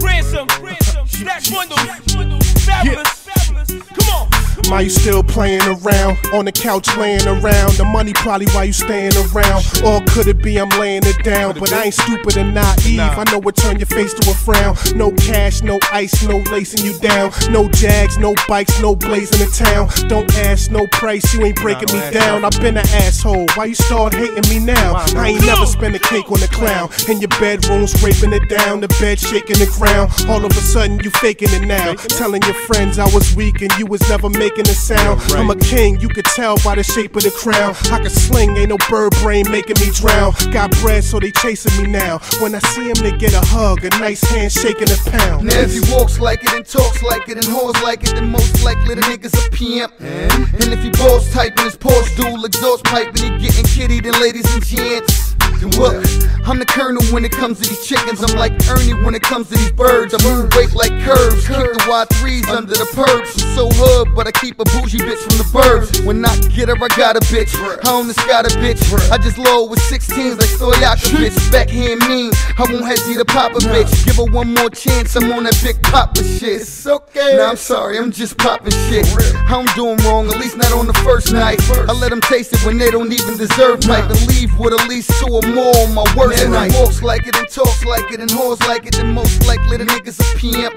Ransom, ransom, stack bundle, Fabolous, Fabolous. Come on. Why you still playing around? On the couch laying around. The money probably why you staying around. Or could it be I'm laying it down? But I ain't stupid and naive. I know what turn your face to a frown. No cash, no ice, no lacing you down. No jags, no bikes, no blazing the town. Don't ask no price, you ain't breaking me down. I've been an asshole. Why you start hating me now? I ain't never spent a cake on a clown. In your bedroom, scraping it down, the bed shaking the ground. All of a sudden, you faking it now. Telling your friends I was weak and you was never making making a sound. I'm a king, you could tell by the shape of the crown. I can sling, ain't no bird brain making me drown. Got bread, so they chasing me now. When I see him, they get a hug, a nice handshake and a pound. Now if he walks like it and talks like it and whores like it, then most likely the nigga's a pimp. Eh? And if he balls type in his Porsche dual exhaust pipe and he getting kitty, then ladies and gents. Look, I'm the colonel when it comes to these chickens. I'm like Ernie when it comes to these birds. I move weight like curves. Keep the wide threes under the perps. I'm so hood, but I keep a bougie bitch from the burbs. When I get her, I got a bitch. I own this got a bitch. I just low with 16s like Stoyaka bitch. Backhand mean. I won't hesitate to pop a bitch. Give her one more chance. I'm on that big papa shit. It's okay. Nah, I'm sorry. I'm just popping shit. I'm doing wrong, at least not on the first night. I let them taste it when they don't even deserve might leave with at least two or more on my worst night. Walks like it and talks like it and whores like it, then most likely the nigga's a pimp.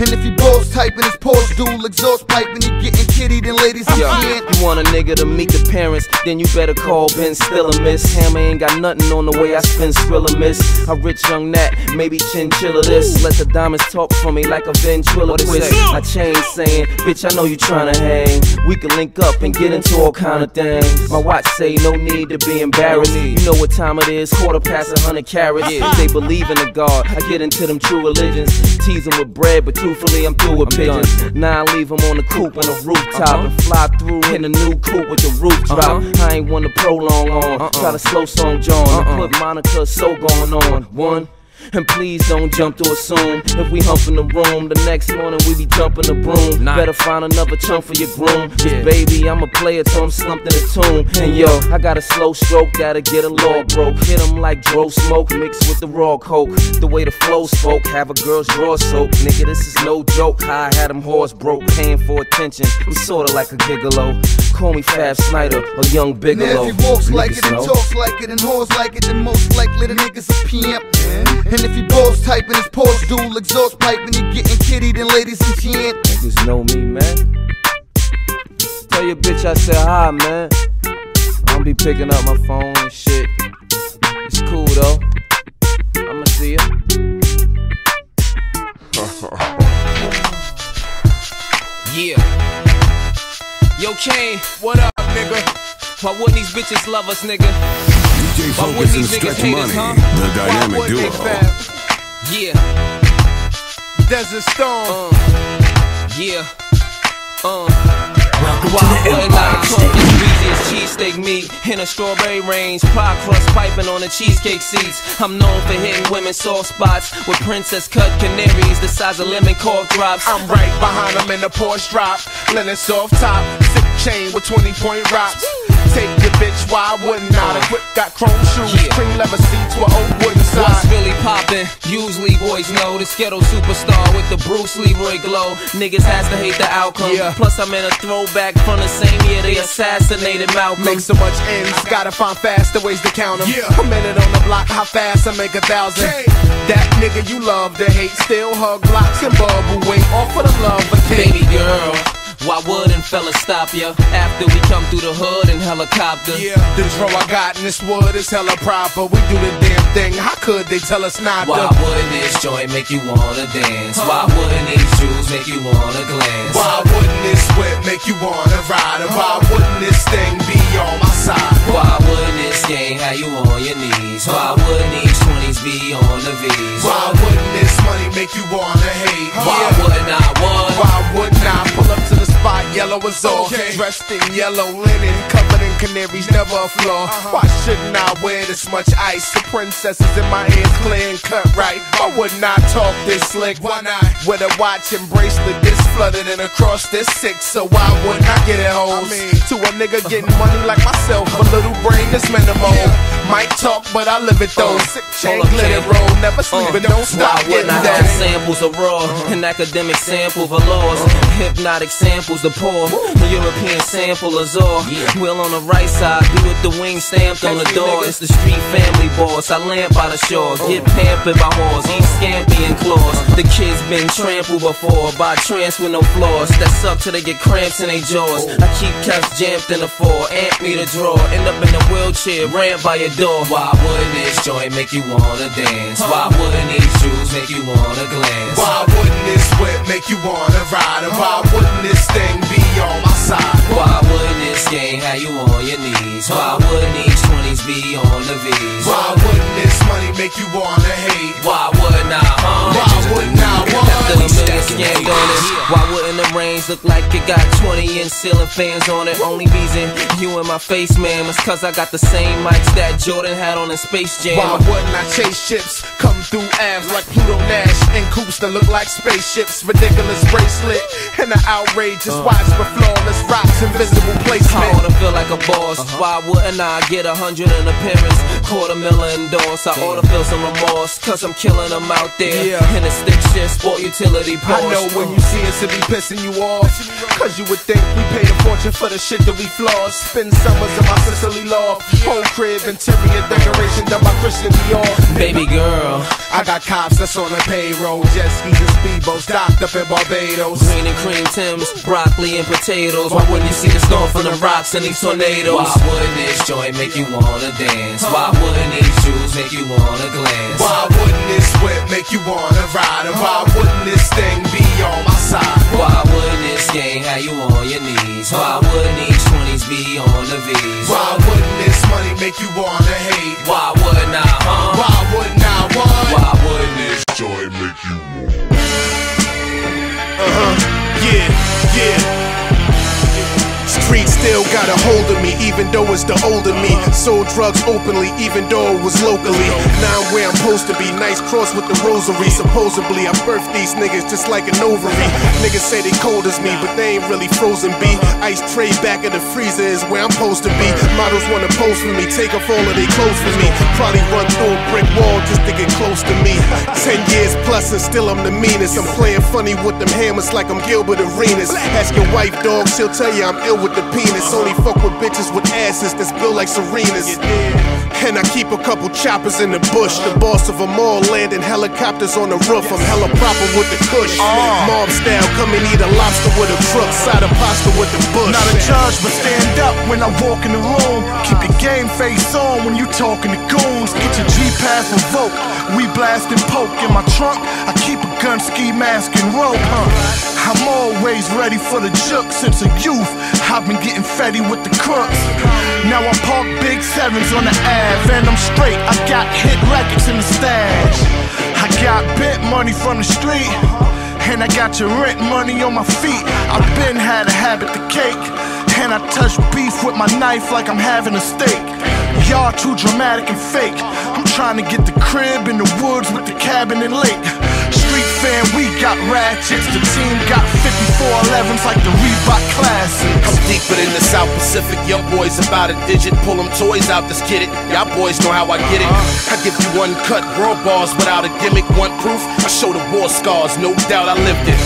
And if he balls type in his Porsche dual exhaust pipe and he getting kitty, then ladies and Yo, gents. you want a nigga to meet the parents, then you better call Ben Stiller, miss. Hammer ain't got nothing on the way I spin Skrilla, miss. A rich young nat, maybe chinchilla this. Let the diamonds talk for me like a ventriloquist. I change saying, bitch, I know you tryna hang. We can link up and get into all kind of things. My watch say no need to be embarrassed. You know what time it is, quarter past a hundred carats. If they believe in the God, I get into them true religions. Tease them with bread, but truthfully, I'm through with pigeons. Now I leave them on the coop on the rooftop uh-huh. and fly through in a new coupe with the roof drop. Uh-huh. I ain't one to prolong on. Uh-uh. Try to slow song John. and uh-uh. Put Monica so going on. One. And please don't jump to assume if we hump in the room, the next morning we be jumping the broom. Better find another chunk for your groom. 'Cause baby, I'm a player till I'm slumped in a tomb. And yo, I got a slow stroke that'll get a law broke. Hit 'em like dro smoke mixed with the raw coke. The way the flow spoke, have a girl's draw soak. Nigga, this is no joke. How I had them horse broke, paying for attention. I'm sorta like a gigolo. Call me Fab Snyder or Young Now Bigelow. if he walks like it and know. talks like it and whores like it, then most likely the nigga's a pimp. And if he balls type in his Porsche dual exhaust pipe and he getting kitty, then ladies and gents. Niggas know me, man. Tell your bitch I said hi, man. I don't be picking up my phone and shit. It's cool though. I'ma see ya. Yeah. Yo, Cain. What up, nigga? Why wouldn't these bitches love us, nigga? DJ Why Focuz and Stretch hate Money, huh? the dynamic duo. they, fam? Yeah. Desert Storm. Yeah. Uh. Why wouldn't I talk as greasy as cheesesteak meat in a strawberry range? Pie crust piping on the cheesecake seats. I'm known for hitting women's soft spots with princess cut canaries the size of lemon cork drops. I'm right behind him in the Porsche drop. Linen soft top, sick chain with 20 point rocks. Take your bitch, why wouldn't I? The whip got chrome shoes, cream leather seats with old wooden What's sides. really poppin'? Usually boys know the Skittle superstar with the Bruce Leroy glow. Niggas has to hate the outcome. Plus I'm in a throwback from the same year they assassinated Malcolm. Make so much ends, gotta find faster ways to count them. A minute on the block, how fast I make a thousand. That nigga you love to hate, still hug blocks and bubble wait, all for the love of. Baby girl, why wouldn't fellas stop ya after we come through the hood in helicopter? Yeah, the draw I got in this wood is hella proper. We do the damn thing. How could they tell us not Why to? wouldn't this joint make you wanna dance? Why wouldn't these shoes make you wanna glance? Why wouldn't this whip make you wanna ride? And why wouldn't this thing be on my side? Why wouldn't this game have you on your knees? Why wouldn't these 20s be on the V's? Why wouldn't this money make you wanna hate? Why Yeah. wouldn't I want? Why wouldn't I pull up to the spot? Yellow is all dressed in yellow linen, covered in canaries, never a flaw. Uh-huh. Why shouldn't I wear this much ice? The princesses in my ears clear and cut right. Why wouldn't I talk this slick? Why not? With a watch and bracelet this flooded and across this six. So why wouldn't I get it hoes? to a nigga uh-huh. getting money like myself, a little brain is minimal. Might talk, but I live it though. Uh-huh. Sick chain, glitter roll, never sleep and don't stop Why getting wouldn't I that. samples of raw and academic sample velours? Hypnotic samples, the poor, the European sample is all. Azor. Wheel on the right side, be with the wing stamped on the door. It's the street family boss. I land by the shore, get oh. pampered by whores, eat scampi and claws. The kids been trampled before by trance with no flaws. That suck till they get cramps in their jaws. Oh. I keep cuffs jammed in the four, amp me to draw. End up in a wheelchair, ran by your door. Why wouldn't this joint make you wanna dance? Why wouldn't these shoes make you wanna glance? Why wouldn't this whip make you wanna ride? And why wouldn't this be on my side. Why? Have you on your knees? Why wouldn't these 20s be on the V's? Why wouldn't this money make you wanna hate? Why wouldn't I, huh? Why wouldn't I want? After a million scammed on it, why wouldn't the range look like it got 20 inch ceiling fans on it? Only reason you in my face, man, was cause I got the same mics that Jordan had on in Space Jam. Why wouldn't I chase ships? Come through abs like Pluto Nash and coops that look like spaceships. Ridiculous bracelet and an outrageous uh. watch for flawless rocks, I placement. wanna feel like a boss. Uh-huh. Why wouldn't I get a hundred in appearance? Quarter million endorse. I ought to feel some remorse. Cause I'm killing them out there. Yeah. In a stick shift, sport utility Porsche. I know when you see us, it be pissing you off. Cause you would think we paid a fortune for the shit that we flaws. Spend summers in my Sicily loft. Home crib, interior decoration done by Christian Dior. Baby girl. I got cops that's on the payroll. Jet skis and speedboats docked up in Barbados. Green and cream Tims, broccoli and potatoes. Why wouldn't you see the storm from the rocks and these tornadoes? Why wouldn't this joint make you wanna dance? Why wouldn't these shoes make you wanna glance? Why wouldn't this whip make you wanna ride? And why wouldn't this thing be on my side? Why wouldn't this game have you on your knees? Why wouldn't these 20s be on the V's? Why wouldn't this money make you wanna hate? Why wouldn't I, huh? Why wouldn't got a hold of me, even though it's the older me. Sold drugs openly, even though it was locally. Now I'm where I'm supposed to be. Nice cross with the rosary. Supposedly, I birthed these niggas just like an ovary. Niggas say they cold as me, but they ain't really frozen B. Ice tray back in the freezer is where I'm supposed to be. Models wanna pose for me, take off all of their clothes for me. Probably run through a brick wall just to get close to me. Ten years plus and still I'm the meanest. I'm playing funny with them hammers like I'm Gilbert Arenas. Ask your wife, dog, she'll tell you I'm ill with the penis. Only fuck with bitches with asses that's built like Serenas. And I keep a couple choppers in the bush. The boss of them all landing helicopters on the roof. I'm hella proper with the kush. Ah. Mob style, come and eat a lobster with a crook. Side of pasta with the bush. Not a judge, but stand up when I walk in the room. Keep your game face on when you talking to goons. Get your G pass revoked. We blast and poke in my trunk. I keep a gun, ski mask, and rope. Huh? I'm always ready for the juke since a youth. I've been getting fetty with the crooks. Now I park big sevens on the Ave, and I'm straight. I got hit records in the stash. I got bent money from the street. And I got your rent money on my feet. I've been had a habit to cake. And I touch beef with my knife like I'm having a steak. Y'all too dramatic and fake. I'm trying to get the crib in the woods with the cabin and lake. We got ratchets. The team got 5411s like the Reebok Classics. I'm deeper than the South Pacific. Young boys about a digit. Pull them toys out, let's get it. Y'all boys know how I get it. Uh-huh. I give you one cut, raw bars without a gimmick. One proof, I show the war scars. No doubt I lived it.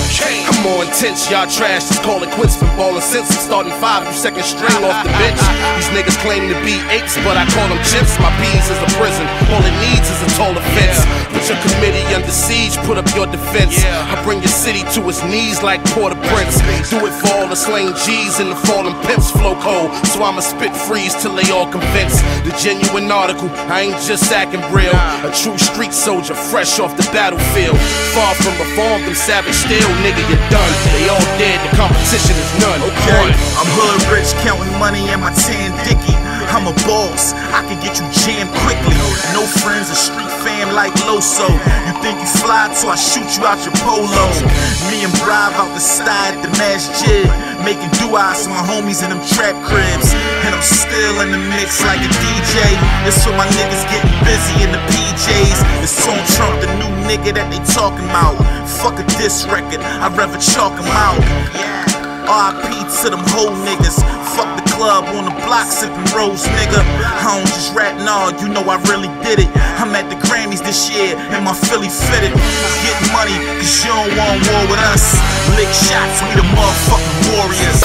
I'm more intense, y'all trash. Just call it quits from balling since I'm starting five. You second string off the bench. These niggas claim to be apes, but I call them chips. My bees is a prison. All it needs is a taller fence. Put your committee under siege, put up your defense. I bring your city to its knees like Port-au-Prince. Do it for all the slain G's and the fallen pimps. Flow cold, so I'ma spit freeze till they all convinced. The genuine article, I ain't just acting real. A true street soldier, fresh off the battlefield. Far from reformed and savage still, nigga, you're done. They all dead, the competition is none. Okay, I'm hood rich, counting money in my tan dicky. I'm a boss, I can get you jammed quickly. No friends, a street fam like Loso. You think you fly so I shoot you out your polo. Me and Brive out the side, the mash jig. Making do-eyes to my homies in them trap cribs. And I'm still in the mix like a DJ. It's for my niggas getting busy in the PJs. It's Tone Trump, the new nigga that they talking about. Fuck a diss record, I'd rather chalk him out. Yeah, RIP to them whole niggas. Fuck the club on the block sipping rose, nigga. I don't just rap, nah, you know I really did it. I'm at the Grammys this year and my Philly fitted. Getting money, cause you don't want war with us. Lick shots, we the motherfucking warriors.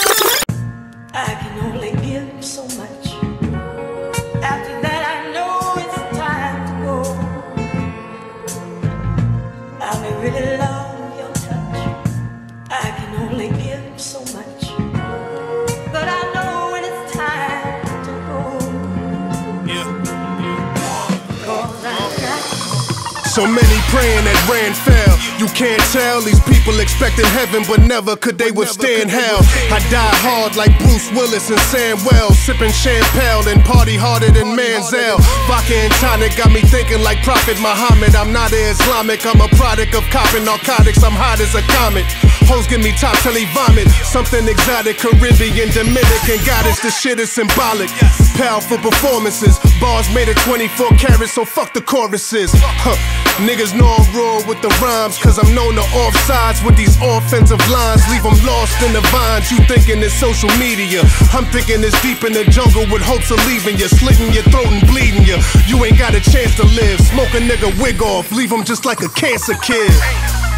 So many praying that Rand fell. You can't tell these people expecting heaven, but never could they withstand hell. I die hard like Bruce Willis and Sam Wells, sipping champagne and party harder than Manziel. Vodka and tonic got me thinking like Prophet Muhammad. I'm not Islamic, I'm a product of copping narcotics. I'm hot as a comet. Hoes give me top till he vomit. Something exotic, Caribbean, Dominican goddess. The shit is symbolic. Powerful performances. Bars made of 24 carats, so fuck the choruses. Huh. Niggas know I'm raw with the rhymes, cause I'm known to off sides with these offensive lines. Leave them lost in the vines. You thinking it's social media. I'm thinking it's deep in the jungle with hopes of leaving you, slitting your throat and bleeding you. You ain't got a chance to live. Smoke a nigga wig off, leave him just like a cancer kid.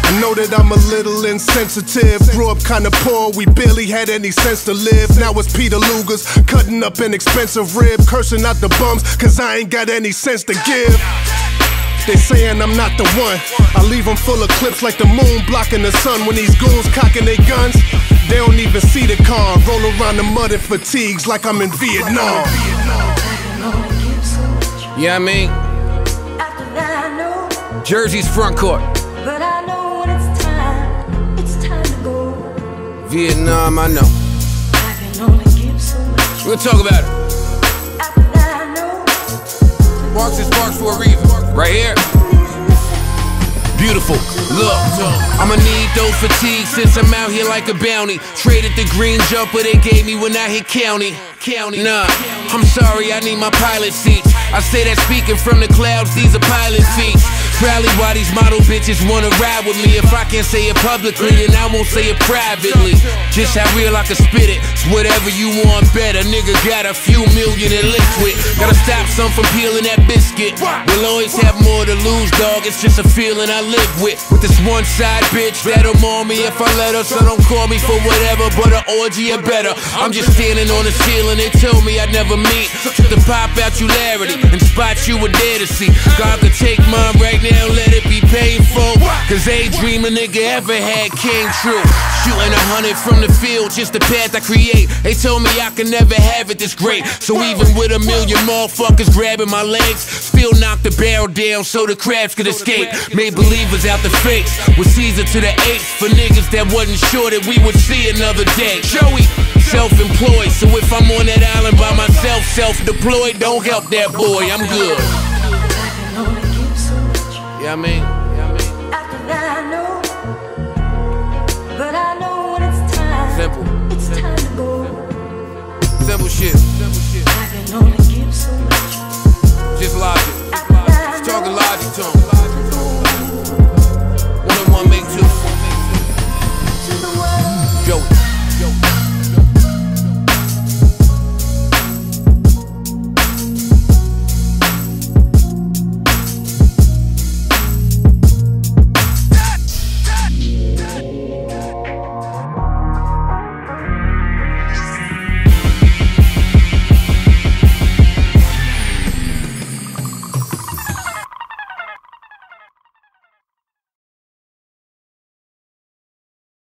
I know that I'm a little insensitive. Grew up kinda poor, we barely had any sense to live. Now it's Peter Luger's cutting up an expensive rib, cursing out the bums, cause I ain't got any sense to give. They saying I'm not the one. I leave them full of clips like the moon blocking the sun. When these goons cocking their guns, they don't even see the car. Roll around the mud in fatigues like I'm in Vietnam. Yeah, I mean, Jersey's front court. But I know when it's time, it's time to go. Vietnam, I know. I can only give so much. We'll talk about it. Marks is marks for a reason. Right here. Beautiful. Look, I'ma need those fatigues since I'm out here like a bounty. Traded the green jumper they gave me when I hit county. County. Nah, I'm sorry, I need my pilot seats. I say that speaking from the clouds, these are pilot seats. Probably why these model bitches wanna ride with me. If I can't say it publicly, then I won't say it privately. Just how real I can spit it. It's whatever you want better. Nigga got a few million in liquid. Gotta stop some from peeling that biscuit. We'll always have more to lose, dog. It's just a feeling I live with. With this one side bitch that'll maul me if I let her. So don't call me for whatever, but an orgy or better. I'm just standing on the ceiling. They told me I'd never meet. Took the pop out you Larry and spots you were there to see. God could take mine right now, let it be painful. Cause every dream a nigga ever had came true. Shooting a hundred from the field, just the path I create. They told me I could never have it this great. So even with a million motherfuckers grabbing my legs, still knock the barrel down so the crabs could escape. Made believers out the fakes. With Caesar to the eighth for niggas that wasn't sure that we would see another day. Joey, self-employed, so if I'm on that island by myself, self-deployed, don't help that boy. I'm good. Yeah, yeah, I mean. After that, I know, but I know when it's time. Simple. It's time to go. Simple shit. I can only give so much. Just logic. Just talking logic to him.